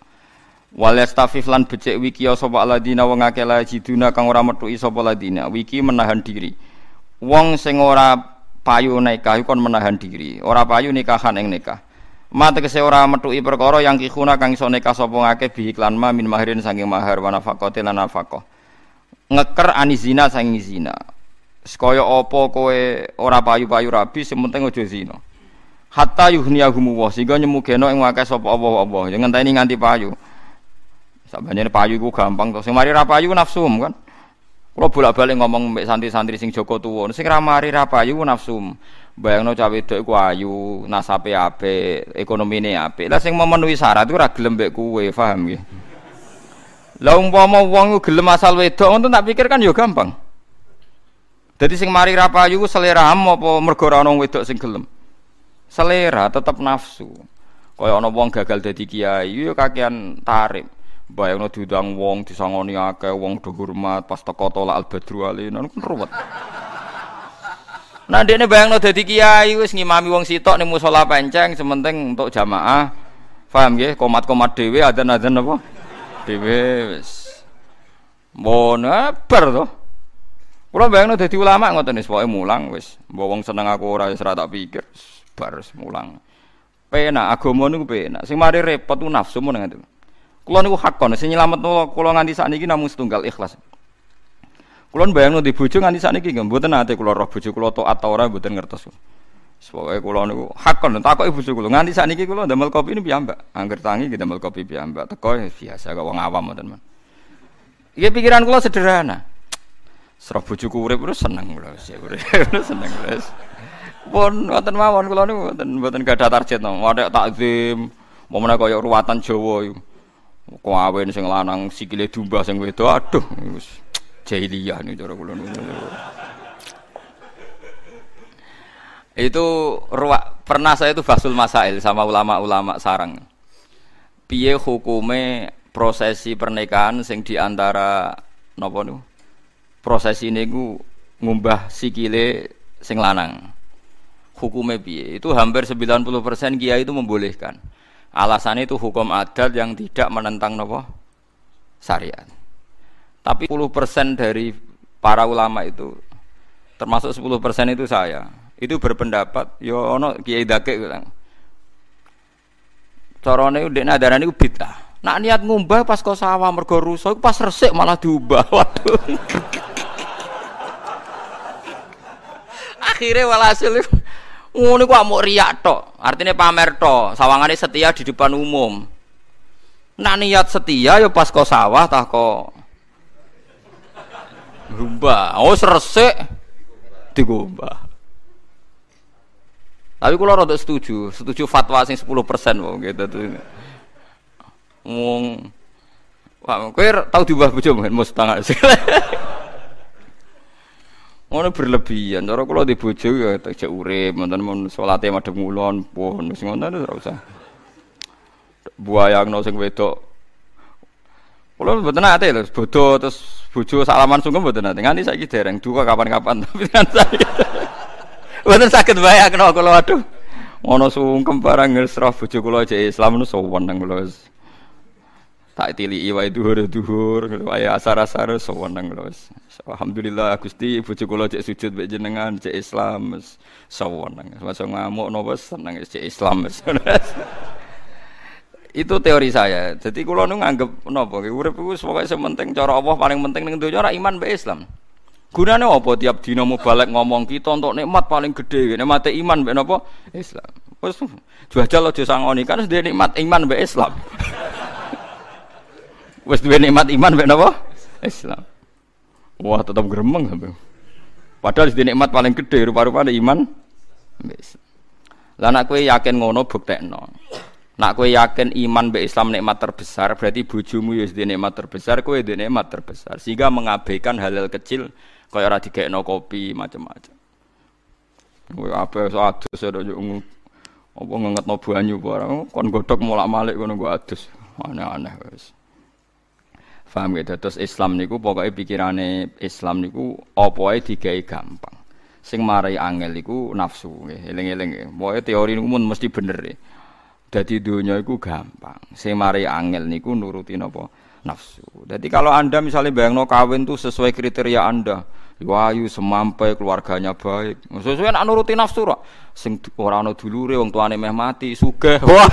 wal yastafif lan becik wiki sapa aladina wong akeh la jiduna kang ora metuki sapa ladina wiki menahan diri wong sing ora payu nikah kon menahan diri, ora payu nikahan ing nikah. Mate kese ora metuki perkara yang kikuna kang iso nikah sapa ngake bi iklan ma min mahirin saking mahar wa nafaqati lan nafaqah. Ngeker anizina saking zina. Sekaya apa kowe ora payu-payu rabi sing penting aja zina. Hatta yuhniyahum wa sehingga nyemugeno ing akeh sapa apa-apa. Jangan ngenteni nganti payu. Sabane payu iku gampang to. Sing mari ra payu nafsum kan. Kalau bolak-balik ngomong mbek santri-santri sing Joko tuwa, sing ra mari ra payu nafsum. Bayangno cawe wedok iku ayu, nasabe apik, ekonomine apik. Lah sing memenuhi syarat iku ora gelem mbek kowe, paham nggih? Lah umpama wong gelem asal wedok ngono tak pikir kan ya gampang. Jadi sing mari ra payu selera apa mergo ora wedok sing gelem? Selera tetep nafsu. Kaya ana wong gagal dadi kiai ya kakean tarif. Bayangno diundang wong disangoni akeh wong do hormat pas teko tolak al badru alin kan ruwet. Nah dene bayangno dadi kiai wis ngimami wong sitok ning musala penceng sementing untuk jamaah. Paham nggih? Komat-komat dhewe adzan-adzan apa? Dhewe wis. Mon to. Kula bayangno dadi ulama ngoten wis pokoke mulang wis. Mbok wong seneng aku ora wis tak pikir. Bar mulang. Penak agama niku penak. Sing mari repot ku nafsu mun ngoten. Kula niku hakon sing nyelametno kula nganti sakniki namung setunggal ikhlas. Kulon bayangno di bojo nganti sakniki nggih mboten nate kula roh bojo kula taat ta ora mboten ngertos. Pokoke kula niku hakon takoki bojo kula nganti sakniki kula ndamel kopi ini piyambak. Angger tangi kita ndamel kopi piyambak. Teko biasa kok wong awam men. Iki pikiran kula sederhana. Serah bojoku urip terus seneng kula wis urip seneng wis. Pun ngoten mawon kula niku mboten mboten gadah target no. Wadek takzim, momene kaya ruwatan Jawa iku. Kawin sing lanang sikile domba sing wedok aduh jahiliyah nih cara kula itu ruak pernah saya itu basul masail sama ulama-ulama sarang piye hukume prosesi pernikahan sing di antara nopo nu prosesi ini gu ngumbah sikile sing lanang hukume piye itu hampir 90% kiai itu membolehkan alasannya itu hukum adat yang tidak menentang nopo syariat tapi 10% dari para ulama itu termasuk 10% itu saya. Itu berpendapat yo ono kiai dake bilang. Carane ndek nadarane iku bid'ah. Nak niat ngumbah pas kau sawah mergo rusak pas resik malah diubah. Waduh. Akhirnya walhasil ngono ku amuk riak tok. Artinya pamer tok, sawangane setia di depan umum. Nak niat setia ya pas kau sawah tah kok Rumba, oh resik digombah. Tapi kalau rada setuju, setuju fatwa sing 10% wong gitu tuh. Wong Wah, kowe tau diubah bojo mungkin mus tanggal Ngono berlebihan. Cara kula di bojo ya tak urip, wonten mun salate madhep ngulon, pun sing ngono ora usah. Buayangno sing wedok Kulo mboten nate lho, bodoh terus bojo salaman sungkem mboten nate. Nganti saiki dereng duka kapan-kapan tapi kan saya. Mboten saged bayangno kula waduh. Ngono sungkem barang ngesrah bojo kula aja Islam nu sowan nang kula. Tak tiliki wae dhuwur-dhuwur, wae asar-asar sowan nang kula. Alhamdulillah Gusti bojo kula cek sujud mek jenengan cek Islam sowan nang. Masa ngamuk napa seneng cek Islam. Itu teori saya. Jadi kalau nu nganggep nopo, urip itu pokoknya sementing cara Allah paling penting ning donya ora iman be Islam. Gunane apa tiap dina balik ngomong kita untuk nikmat paling gede, nikmat iman be nopo Islam. Wes jajal aja sangoni kan nikmat iman be Islam. Wes duwe nikmat iman be nopo Islam. Wah tetap gremeng sampe. Padahal sudah nikmat paling gede rupa-rupane iman be Islam. Lah nek kowe yakin ngono buktekno. Nak kowe yakin iman be Islam nikmat terbesar, berarti bojomu ya di nikmat terbesar, kowe di nikmat terbesar. Sehingga mengabaikan hal-hal kecil kaya ora digekno kopi macam-macam. Kowe apa adus ada yo apa ngengetno banyu barang kon godhok molak-malik ngono go adus. Aneh-aneh wis. Faham gitu, terus Islam niku pokoknya pikirane Islam niku apa digawe gampang. Sing marai angel niku nafsu nggih, eling-eling. Pokoke teori niku mun mesti bener nggih. Dadi donya iku gampang. Sing mari angel niku nuruti napa? nafsu. Jadi kalau Anda misalnya bayangno kawin tuh sesuai kriteria Anda, wayu semampai keluarganya baik. Sesuai anak nuruti nafsu ora. Sing ora ana dulure wong tuane meh mati, sugih. Wah,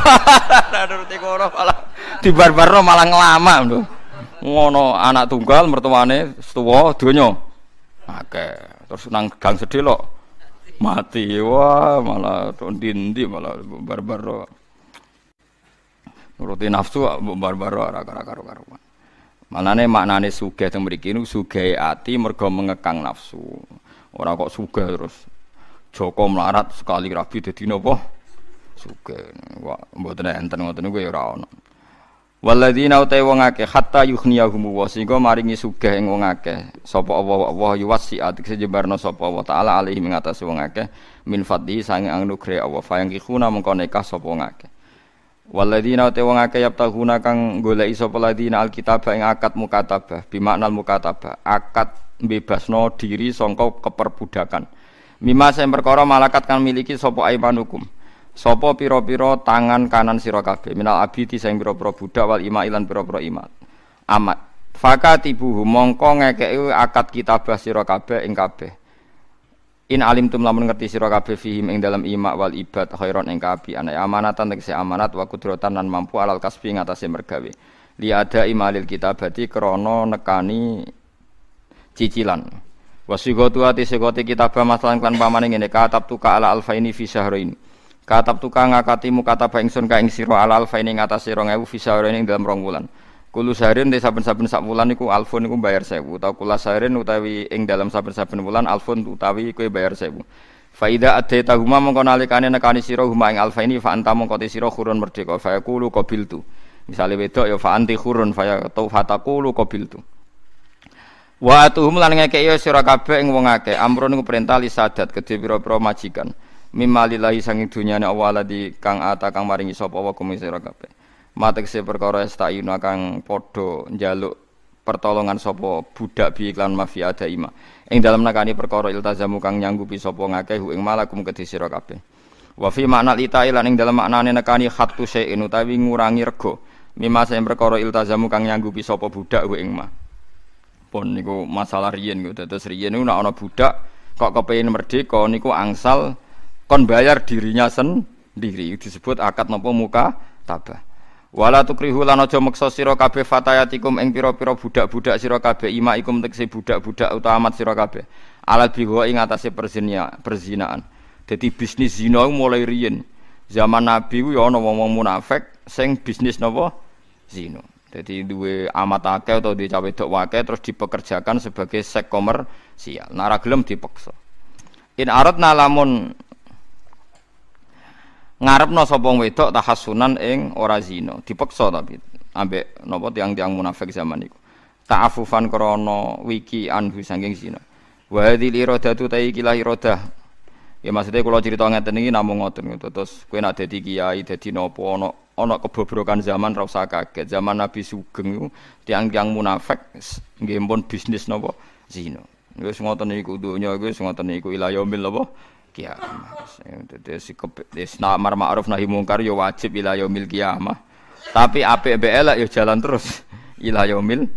nuruti kono malah dibarbarno malah ngelama lho. Ngono anak tunggal mertuane tuwa donya. Akeh. Terus nang gang sedih lho. Mati. Wah, malah ndi malah barbar. Nuruti nafsu barbar ora karo-karo. Manane maknane sugih teng mriki niku sugih ati mergo mengekang nafsu. Ora kok sugih terus Joko melarat sekali rabi dadi napa? Sugih. Wah, mboten enten ngoten niku ya ora. Walladzina utai wong akeh hatta yughniyahum wa sehingga maringi sugih ing wong akeh. Sapa Allah Allah yuwasi atik sejebarno sapa Allah taala alaihi ing atase wong akeh. Min sange anugrah Allah. Fa yang kikuna mengko nekah sapa wong akeh. Waladina te wong akeh yaptahuna kang goleki sapa ladina alkitab ing akad mukatabah. Bimaknal mukatabah. Akad bebasno diri sangka keperbudakan. Mima sing perkara malakat kang miliki sapa aimanukum sapa pira-pira tangan kanan sira kabeh minal abidi sing pira-pira budak wal ima ilan pira-pira imat amat fakatibuhu mongko ngekeki akad kitabah sira kabeh ing kabeh In alim tum lamun ngerti sira kabeh fihim ing dalam imak wal ibad khairon ing kabi ana amanatan tegese amanat wa kudratan lan mampu alal kasbi ngatasé mergawe. Li ada imalil kitabati krana nekani cicilan. Wasigatu ati segote kitabah masalan klan pamane ngene katab tuka ala alfaini fi syahrain. Katab tuka ngakati mukataba ingsun ka ing sira ala alfaini ngatasé 2000 fi syahrain ing dalam rong wulan. Kulo saharin de saben-saben sak wulan niku alfun niku bayar 1000 utawa kula saharin utawi ing dalam saben-saben wulan alfun utawi kowe bayar 1000. Faida adaita huma mongko nalikane nekani sira huma ing alfa ini fa anta mongko sira khurun merdeka fa yaqulu qabiltu. Misale wedok ya fa anti khurun fa yaqulu fataqulu qabiltu. Wa atuhum lan ngekeki sira kabeh ing wong akeh amrun niku perintah li sadat kedhe pira-pira majikan. Mimalillahi sanging dunyane Allah di kang ata kang maringi sapa wa kum sira kabeh. matekse perkara estayuna kang padha njaluk pertolongan sapa budak bi iklan mafia ada ima ing dalam nakani perkara iltazamu kang nyanggupi sapa ngakeh ing malakum kedhi sira kabeh. Wa fi makna litai lan ing dalam maknane nekani khattu syai'in utawi ngurangi rego mimma sing perkara iltazamu kang nyanggupi sapa budak ing ma. Pun niku masalah riyen niku dados riyen niku nek ana budak kok kepengin merdeka niku angsal kon bayar dirinya sendiri disebut akad napa muka tabah Wala tukrihu lan aja meksa sira kabeh fatayatikum ing pira-pira budak-budak sira kabeh ima ikum tekse budak-budak utamat sira kabeh. Alal biwa ing atase perzinaan. Dadi bisnis zina mulai riyen. Zaman Nabi ku ya ana wong-wong munafik sing bisnis napa? Zina. Jadi duwe amat akeh atau duwe cawe wakeh terus dipekerjakan sebagai sek komersial. Nara gelem dipaksa. In aradna lamun ngarepno sapa wedok tahassunan ing ora zina. Dipeksa tapi ambek napa tiang-tiang munafik zaman iku. Ta'afufan krana wiki anhu saking zina. Wa hadhil iradatu ta iki iradah. Ya maksudnya kalau cerita ngeten iki namung ngoten gitu terus kowe nak dadi kiai dadi napa ana ana kebobrokan zaman ra usah kaget. Zaman Nabi Sugeng iku tiang-tiang munafik nggih pun bisnis napa? Zina. Wis ngoten iku dunya wis ngoten iku ila yaumil napa kiamat. Dadi wis namar ma'ruf nahi mungkar ya wajib ila yaumil kiamah. Tapi apik mbek elek ya jalan terus ila yaumil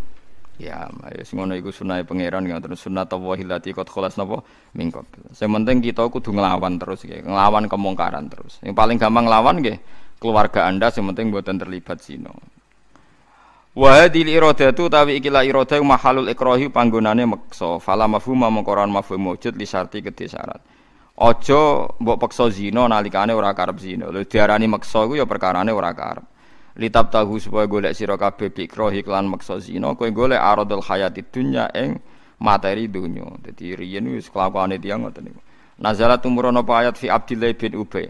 kiamah. Wis ngono iku sunah pangeran ya terus sunah tawahi lati qad khalas napa mingkop. Sing penting kita kudu nglawan terus nggih, nglawan kemungkaran terus. Yang paling gampang nglawan nggih keluarga Anda sing penting mboten terlibat zina. Wa hadhil iradatu tawi ikilah iradah mahalul ikrahi panggonane meksa. Fala mafhuma mengkoran mafhum wujud li syarti kedhe syarat. Aja mbok peksa zina nalikane ora karep zina. Lho diarani meksa iku ya perkarane ora karep. Litab tahu supaya golek sira kabeh bikrohi klan meksa zina, kowe golek aradul hayati dunya ing materi dunya. Dadi riyen wis kelakuane tiyang ngoten niku. Nazala tumurana apa ayat fi Abdillah bin Ubay.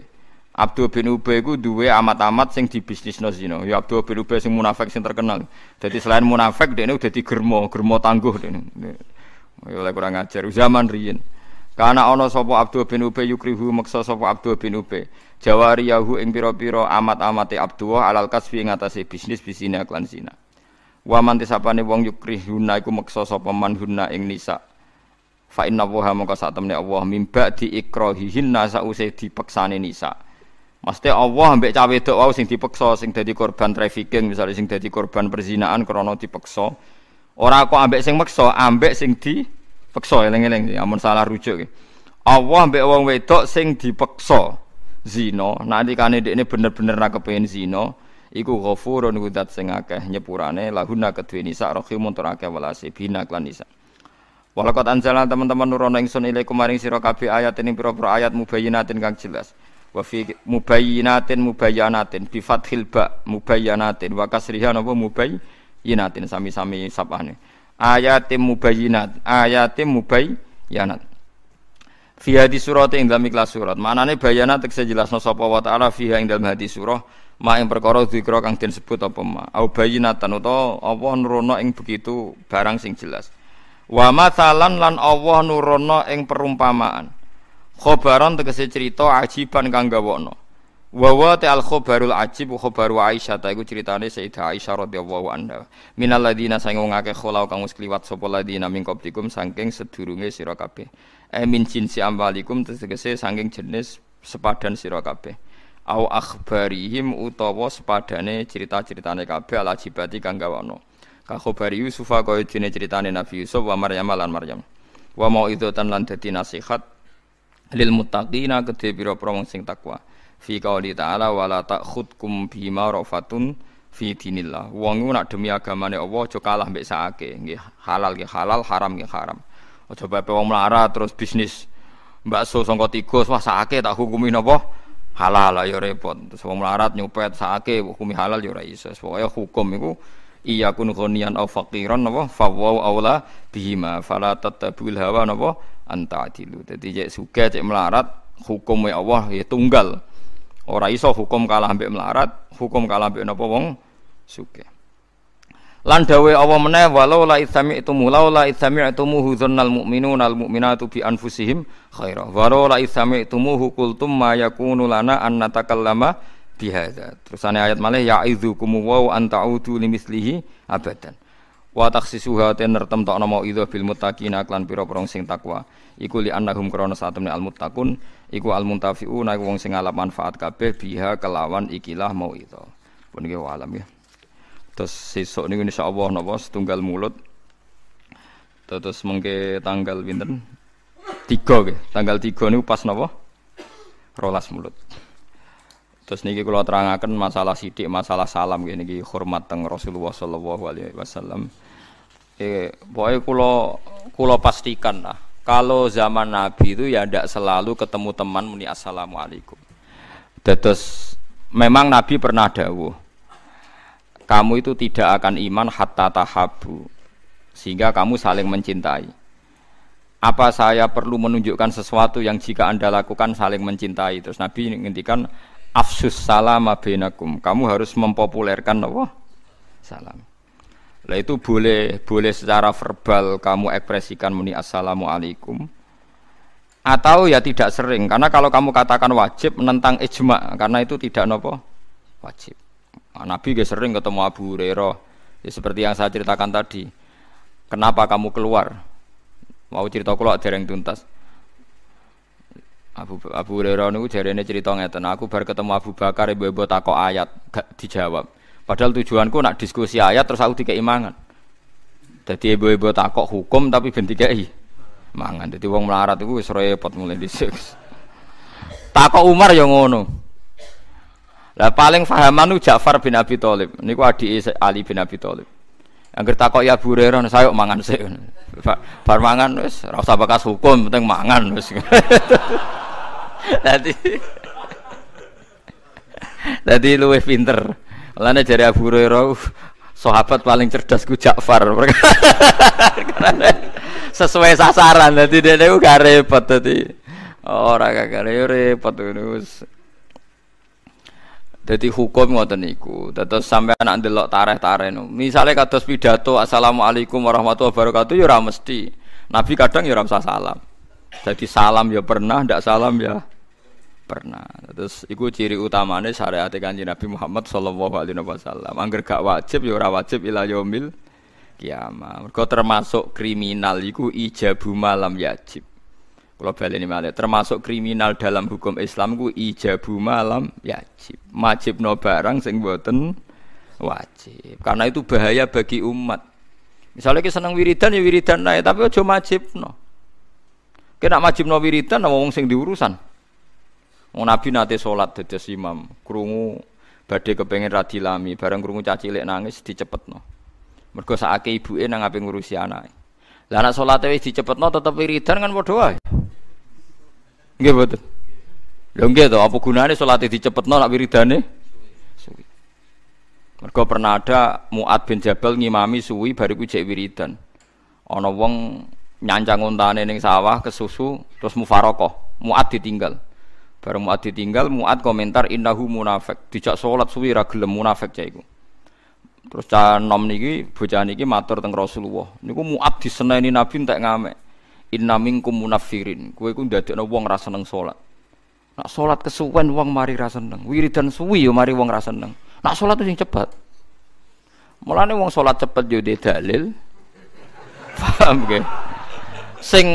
Abdul bin Ubay ku duwe amat-amat sing dibisnisno zina. Ya Abdul bin Ubay sing munafik sing terkenal. Jadi selain munafik dekne udah germo, germo tangguh dekne. Ya kurang ajar zaman riyen. Karena ana sapa Abdul bin Ubay yukrihu maksa sapa Abdul bin Ubay. Jawari yahu ing pira-pira amat-amate Abdullah alal kasbi ngatasi bisnis bisine klan zina. Wa man tisapane wong yukrihuna iku maksa sapa man hunna ing nisa. Fa inna wa mongko sak temne Allah mimba di ikrahihinna sause dipeksane nisa. Mesti Allah ambek cawe wedok wau sing dipeksa, sing dadi korban trafficking, misalnya sing dadi korban perzinaan krana dipeksa. Ora kok ambek sing meksa, ambek sing dipeksa eling-eling, amun salah rujuk. Allah ambek wong wedok sing dipeksa zina, nalikane dekne bener-bener ra kepengin zina, iku ghafurun kudat sing akeh nyepurane. Lahuna kedue nisa rahimun tur akeh walase bina klan nisa. Walakot anjala teman-teman nurono ingsun ilaikum maring sira kabeh ayat ini pira-pira ayat mubayyinatin kang jelas. Wa fi mubayyinatin mubayyanatin bi fathil ba mubayyanatin wa sami-sami sapane ayatim mubayyinat. Ayatim mubayyanat fi hadis surat ing dalam ikhlas surat. Manane bayana tekse jelasno sapa wa taala fiha ing dalam hadis surah. Ma ing perkara dzikra kang den sebut apa ma? Au bayyinatan utawa apa nurono ing begitu barang sing jelas. Wa lan Allah nurono ing perumpamaan. Khobaron tegese cerita ajiban kang gawono wa wa ta al khobarul ajib khobaru Aisyah ta iku critane Sayyidah Aisyah radhiyallahu anha. Minal ladina sang wong akeh kholau kang wis kliwat sapa ladina min qablikum saking sedurunge sira kabeh. E min jinsi ambalikum tegese saking jenis sepadan sira kabeh. Au akhbarihim utawa sepadane cerita-ceritane kabeh al ajibati kang gawono ka khobari Yusuf kaya dene ceritane Nabi Yusuf wa Maryam lan Maryam. Wa mau itu lan dadi nasihat lil muttaqina kedhe pira-pira sing takwa fi qauli ta'ala wala ta'khudkum bima rafatun fi dinillah. Wong iku nak demi agamane Allah aja kalah mbek sakake. Nggih halal nggih halal haram nggih haram. Aja bae wong melarat terus bisnis. Bakso sangka tikus wah sakake tak hukumi napa? Halal ya repot. Terus wong melarat nyupet sakake hukumi halal ya ora iso. Pokoke hukum iku iya kun ghaniyan aw faqiran napa? Fawau aula bihima. Fala tatabul hawa napa? Anta adilu. Dadi cek sugih cek melarat hukum Allah ya tunggal. Ora iso hukum kalah ambek melarat, hukum kalah ambek napa wong sugih. Lan dawe Allah meneh walau la itu mulau la isami'tumuhu dzannal mu'minuna al mu'minatu bi anfusihim khaira. Walau la isami'tumuhu qultum ma yakunu lana an natakallama bihadza. Terusane ayat malih ya'idzukum wa an ta'udu limislihi abadan wa takhsisuha ten nertemtokno mau idza bil muttaqina klan pira-pira sing takwa iku li annahum krana al muttaqun iku al muntafiuna wong sing ngalap manfaat kabeh biha kelawan ikilah mau itu. Pun iki alam ya. Terus sesuk niku insyaallah napa setunggal mulut. Terus mengke tanggal pinten? Tiga ke tanggal tiga niku pas napa? Rolas mulut. Terus niki kalau terangkan masalah sidik masalah salam gini niki hormat teng Rasulullah Shallallahu Alaihi Wasallam. Eh, pokoknya kulo kulo pastikan lah. Kalau zaman Nabi itu ya tidak selalu ketemu teman muni assalamualaikum. Terus memang Nabi pernah dawuh, kamu itu tidak akan iman hatta tahabu, sehingga kamu saling mencintai. Apa saya perlu menunjukkan sesuatu yang jika anda lakukan saling mencintai? Terus Nabi ngintikan afsus salam benakum. Kamu harus mempopulerkan apa? Salam. Lah itu boleh boleh secara verbal kamu ekspresikan muni assalamualaikum atau ya tidak sering karena kalau kamu katakan wajib menentang ijma karena itu tidak nopo wajib. Nah, Nabi gak sering ketemu Abu Hurairah ya, seperti yang saya ceritakan tadi. Kenapa kamu keluar? Mau cerita keluar dereng tuntas. Abu Abu Hurairah niku jarene cerita ngeten, aku bar ketemu Abu Bakar ibu-ibu takok ayat gak dijawab. Padahal tujuanku nak diskusi ayat terus aku dikei mangan. Jadi ibu-ibu takok hukum tapi ben dikei mangan. Jadi wong melarat itu wis repot mulai dhisik. Takok Umar yang ngono. Lah paling fahaman itu Ja'far bin Abi Thalib. Niku adik Ali bin Abi Thalib. Angger takok ya Bu Hurairah saya mangan sik. Bar mangan wis ora usah bekas hukum, penting mangan wis. Dadi Dadi luwih pinter. Lana jari Abu Hurairah sahabat paling cerdas ku Ja'far. sesuai sasaran dadi dene ku gak repot dadi ora gak repot terus. Jadi hukum ngoten niku. Dados sampean nak ndelok tareh-tareh no. Misale kados pidato Assalamualaikum warahmatullahi wabarakatuh ya ora mesti. Nabi kadang ya ora salam. Jadi salam ya pernah, ndak salam ya pernah. Terus iku ciri utamanya syariat Kanjeng Nabi Muhammad sallallahu alaihi wasallam. Angger gak wajib ya wajib ila yaumil kiamah. Termasuk kriminal iku ijabu malam yajib. Kalau ini malah termasuk kriminal dalam hukum Islam ku ijabu malam yajib. Majib no barang sing boten wajib. Karena itu bahaya bagi umat. Misalnya kita seneng wiridan ya wiridan naik, tapi ojo majib no. Kena majib no wiridan, wong sing diurusan. Nabi nate sholat dados imam, krungu badhe kepengen radilami, bareng krungu caci lek nangis dicepetno. Mergo sakake ibuke nang ape ngurusi anake. Lah anak salate wis dicepetno tetep wiridan kan padha wae. Nggih betul. Lho nggih to, apa gunane salate dicepetno nak wiridane? Suwi. Mergo pernah ada Muad bin Jabal ngimami suwi bariku cek wiridan. Ana wong nyancang untane ning sawah kesusu terus mufarokoh. Muad ditinggal. Bareng Muad ditinggal, Muad komentar innahu munafik. Dijak salat suwi ra gelem munafik cek iku. Terus cah nom niki bocah niki matur teng Rasulullah. Niku Muad diseneni Nabi entek ngamek. Inna minkum munafirin kowe iku ndadekno wong ra seneng salat nak salat kesuwen wong mari ra seneng. Wiridan suwi yo mari wong ra seneng. Nak salat sing cepet mulane wong salat cepet yo dalil. Paham ge sing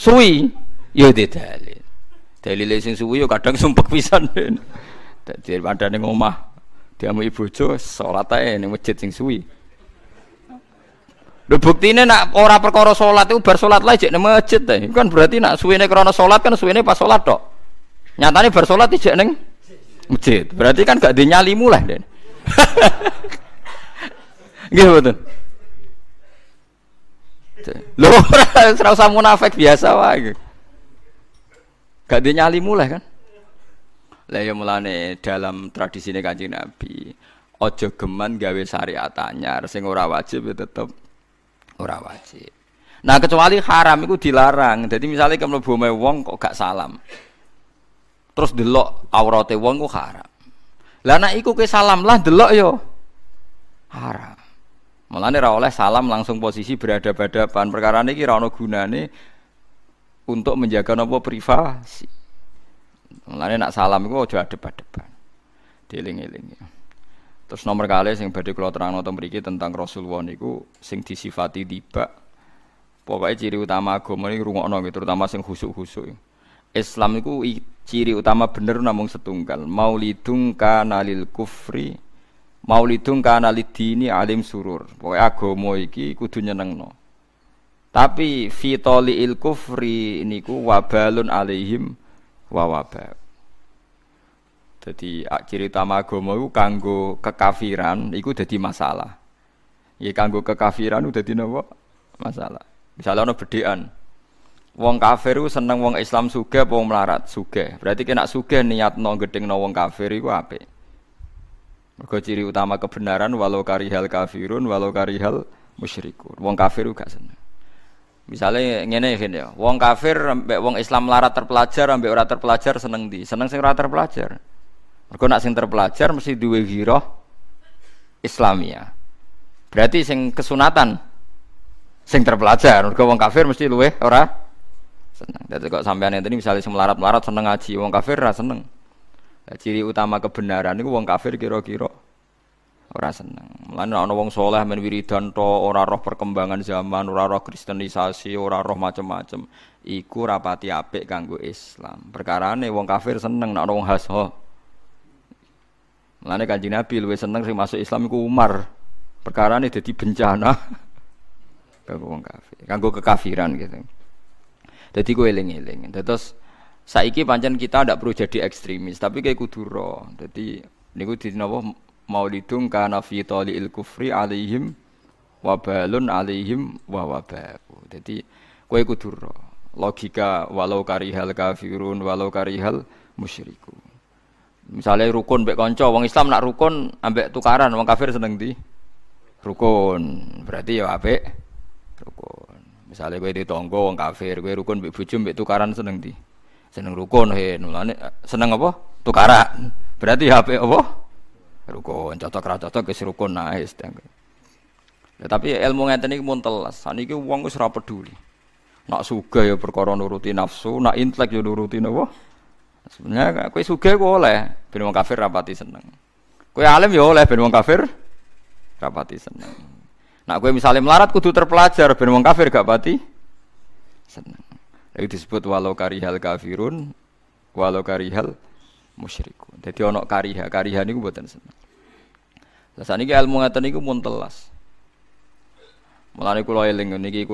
suwi yo dalil dalil sing suwi yo kadang sumpek pisan dadi padane ngomah diamu bojo salat ae ning masjid sing suwi Lho buktine nak ora perkara salat itu bar salat lah jek nang masjid ta. Kan berarti nak suwene krana salat kan suwene pas salat tok. Nyatane bar salat jek nang masjid. Berarti kan gak dinyalimu lah Den. Nggih betul. Lho ora usah munafik biasa wae. Gak dinyalimu lah kan. Lah ya mulane dalam tradisi Kanjeng Nabi, ojo geman gawe syariat anyar sing ora wajib ya tetep ora wajib. Nah kecuali haram itu dilarang. Jadi misalnya kamu mlebu wong kok gak salam. Terus delok aurate wong kok haram. Lah nek iku ke salam lah delok yo haram. Mulane ra oleh salam langsung posisi berhadapan-hadapan. Perkara niki ra ono gunane untuk menjaga nopo privasi. Mulane nak salam iku aja adep-adepan. Dieling-eling. Terus nomor kali sing badhe kula terangno teng mriki tentang Rasulullah niku sing disifati tiba. Pokoknya ciri utama agama ini rungokno gitu, terutama sing khusuk-khusuk. Islam itu ciri utama bener namung setunggal. Maulidung kana lil kufri, maulidung kana lidini alim surur. Pokoknya agama iki kudu nyenengno. Tapi fitoli il kufri niku wabalun alaihim wa wabal. Jadi ciri utama agama itu kanggo kekafiran, itu jadi masalah. Ya kanggo kekafiran jadi nopo masalah. Misalnya ono bedean, wong kafir seneng wong Islam suge, wong melarat suge. Berarti kena suge niat no gedeng no wong kafir itu apa? Mereka ciri utama kebenaran walau karihal kafirun walau karihal musyrikun. Wong kafir gak seneng. Misalnya ngene ya, wong kafir ambek wong Islam melarat terpelajar ambek ora terpelajar seneng di, seneng sing ora terpelajar. Mergo nak sing terpelajar mesti duwe ghirah Islamia. Berarti sing kesunatan sing terpelajar. Mergo wong kafir mesti luwe ora seneng. Dadi kok sampean ini misalnya sing melarat-melarat seneng ngaji, wong kafir ora seneng. Ciri utama kebenaran itu wong kafir kira-kira ora seneng. Mulane ana wong saleh men wiridan to, ora roh perkembangan zaman, ora roh kristenisasi, ora roh macem-macem. Iku rapati apik kanggo Islam. Perkarane wong kafir seneng nek ana wong hasho. Mulane Kanjeng Nabi luwih seneng sing masuk Islam iku Umar. Perkara ini jadi bencana kanggo wong kafir, kanggo kekafiran gitu. Jadi gue eling-eling. Terus saiki pancen kita tidak perlu jadi ekstremis, tapi kayak kuduro. Jadi niku di napa maulidung kana fi il kufri alaihim wabalun alaihim wa wababu. Jadi kowe kuduro. Logika walau karihal kafirun walau karihal musyriku. Misalnya rukun mbek kanca, wong Islam nak rukun ambek tukaran, wong kafir seneng di rukun. Berarti ya apik rukun. Misalnya kowe ditonggo wong kafir, kowe rukun mbek bojo mbek tukaran seneng di. Seneng rukun he, seneng apa? Tukaran. Berarti ya apik apa? Rukun. Cocok ra cocok wis rukun nice. Ya, tapi ilmu ngeten iki mun telas. Saniki wong wis ora peduli. Nak suga ya perkara nuruti nafsu, nak intelek ya nuruti napa? Sebenarnya kue suge kue oleh, ben wong kafir rapati seneng. Kue alim ya oleh, ben wong kafir rapati seneng. Nah kue misalnya melarat kudu terpelajar, ben wong kafir gak pati seneng. Itu disebut walau karihal kafirun, walau karihal musyrikun. Jadi ono kariha, kariha niku mboten seneng. Lah saniki ilmu ngaten niku mun telas. Mulane kula eling niki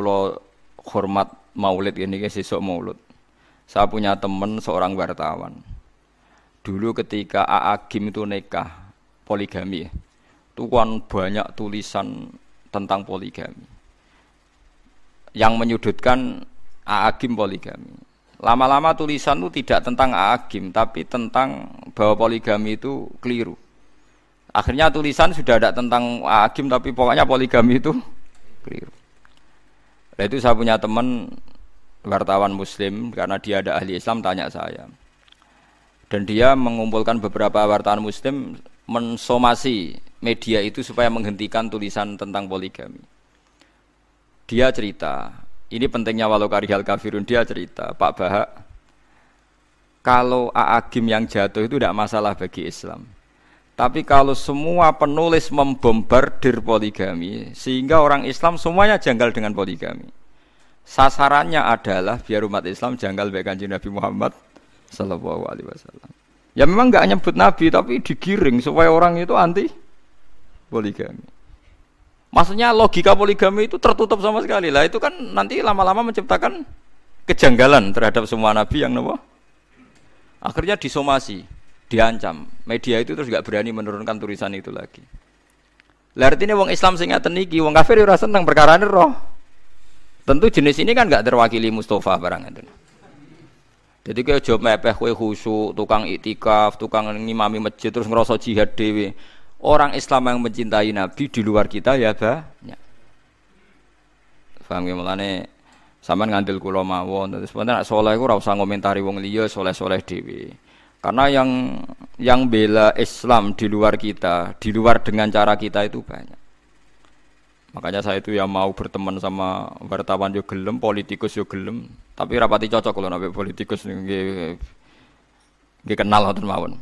hormat maulid ini sesuk maulud. Saya punya teman seorang wartawan. Dulu ketika Aagim itu nikah poligami, kan banyak tulisan tentang poligami. Yang menyudutkan Aagim poligami. Lama-lama tulisan itu tidak tentang Aagim, tapi tentang bahwa poligami itu keliru. Akhirnya tulisan sudah ada tentang Aagim, tapi pokoknya poligami itu keliru. Nah itu saya punya teman wartawan muslim karena dia ada ahli Islam tanya saya. Dan dia mengumpulkan beberapa wartawan muslim mensomasi media itu supaya menghentikan tulisan tentang poligami. Dia cerita, ini pentingnya walau karihal kafirun dia cerita, Pak Bahak, kalau Aagim yang jatuh itu tidak masalah bagi Islam. Tapi kalau semua penulis membombardir poligami, sehingga orang Islam semuanya janggal dengan poligami. Sasarannya adalah biar umat Islam janggal baik kanji Nabi Muhammad Sallallahu Alaihi Wasallam. Ya memang nggak nyebut Nabi, tapi digiring supaya orang itu anti poligami. Maksudnya logika poligami itu tertutup sama sekali lah. Itu kan nanti lama-lama menciptakan kejanggalan terhadap semua nabi yang nopo. Akhirnya disomasi, diancam. Media itu terus gak berani menurunkan tulisan itu lagi. Lah artinya wong Islam sing ngaten iki, wong kafir ora seneng perkara roh. Tentu jenis ini kan gak terwakili Mustafa barang itu. Jadi kayak job mepeh kue khusyuk, tukang itikaf, tukang ngimami masjid terus ngerasa jihad dewi orang Islam yang mencintai Nabi di luar kita ya banyak. Paham ya mulane sampean ngandel kula mawon terus sebenarnya soleh iku ora usah ngomentari wong liya soleh-soleh dhewe. Karena yang yang bela Islam di luar kita, di luar dengan cara kita itu banyak. Makanya saya itu yang mau berteman sama wartawan yo gelem, politikus yo gelem, tapi rapati cocok kalau nabi politikus nggih nggih kenal ngoten mawon.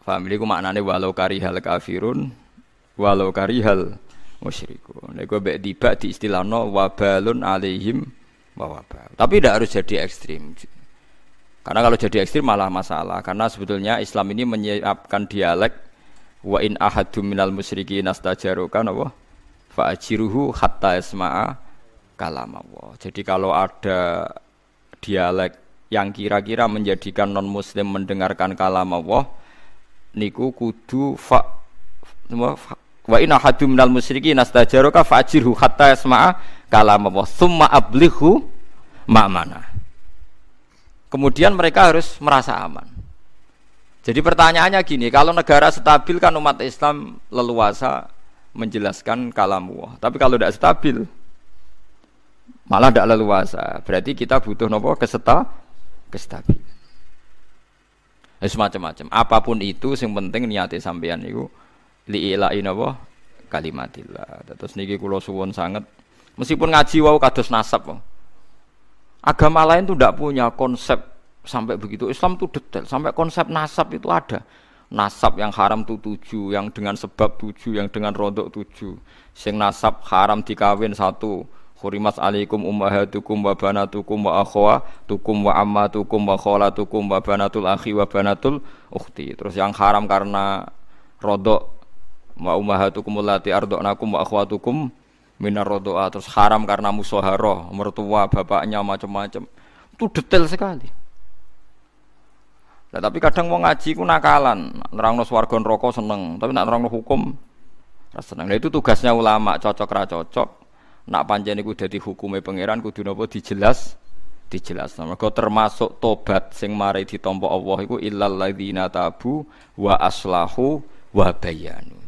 Paham ini maknanya walau karihal kafirun walau karihal musyrikun. Nek bek tiba di istilahno wabalun alaihim wawabal. Tapi tidak harus jadi ekstrim. Karena kalau jadi ekstrim malah masalah. Karena sebetulnya Islam ini menyiapkan dialek wa in ahadum minal musyrikin nastajaruka apa? Fa ajiruhu hatta isma'a kalam Allah. Jadi kalau ada dialek yang kira-kira menjadikan non muslim mendengarkan kalam Allah, niku kudu fa wa inna hadum minal musyrikin nastajaruka fajirhu hatta yasma'a kalam Allah. Summa ablighu ma'mana. Kemudian mereka harus merasa aman. Jadi pertanyaannya gini kalau negara stabil kan umat Islam leluasa menjelaskan kalam Allah. Tapi kalau tidak stabil malah tidak leluasa. Berarti kita butuh nopo keseta kestabilan semacam-macam. Apa pun itu, yang penting niati sampean itu liilain apa kalimatillah. Terus niki kulo suwon sangat. Meskipun ngaji wau kados nasab. Agama lain tuh tidak punya konsep sampai begitu. Islam tuh detail sampai konsep nasab itu ada. Nasab yang haram tuh tujuh, yang dengan sebab tujuh, yang dengan rodok tujuh. Sing nasab haram dikawin satu, Hurimat alaikum ummahatukum wa banatukum wa akhwatukum wa ammatukum wa khalatukum wa banatul akhi wa banatul ukhti. Terus yang haram karena rodok wa ummahatukum allati arda'nakum wa akhwatukum minar rodoa. Terus haram karena musoharoh mertua bapaknya macam-macam. Itu detail sekali. Nah, tapi kadang mau ngaji ku nakalan nerangno swarga neraka seneng tapi nak nerangno hukum seneng. Nah, itu tugasnya ulama cocok ra cocok nak panjang iku dadi hukume pangeran kudu napa dijelas? Dijelas mergo termasuk tobat sing mari ditampa Allah iku illal ladzina tabu wa aslahu wa bayanu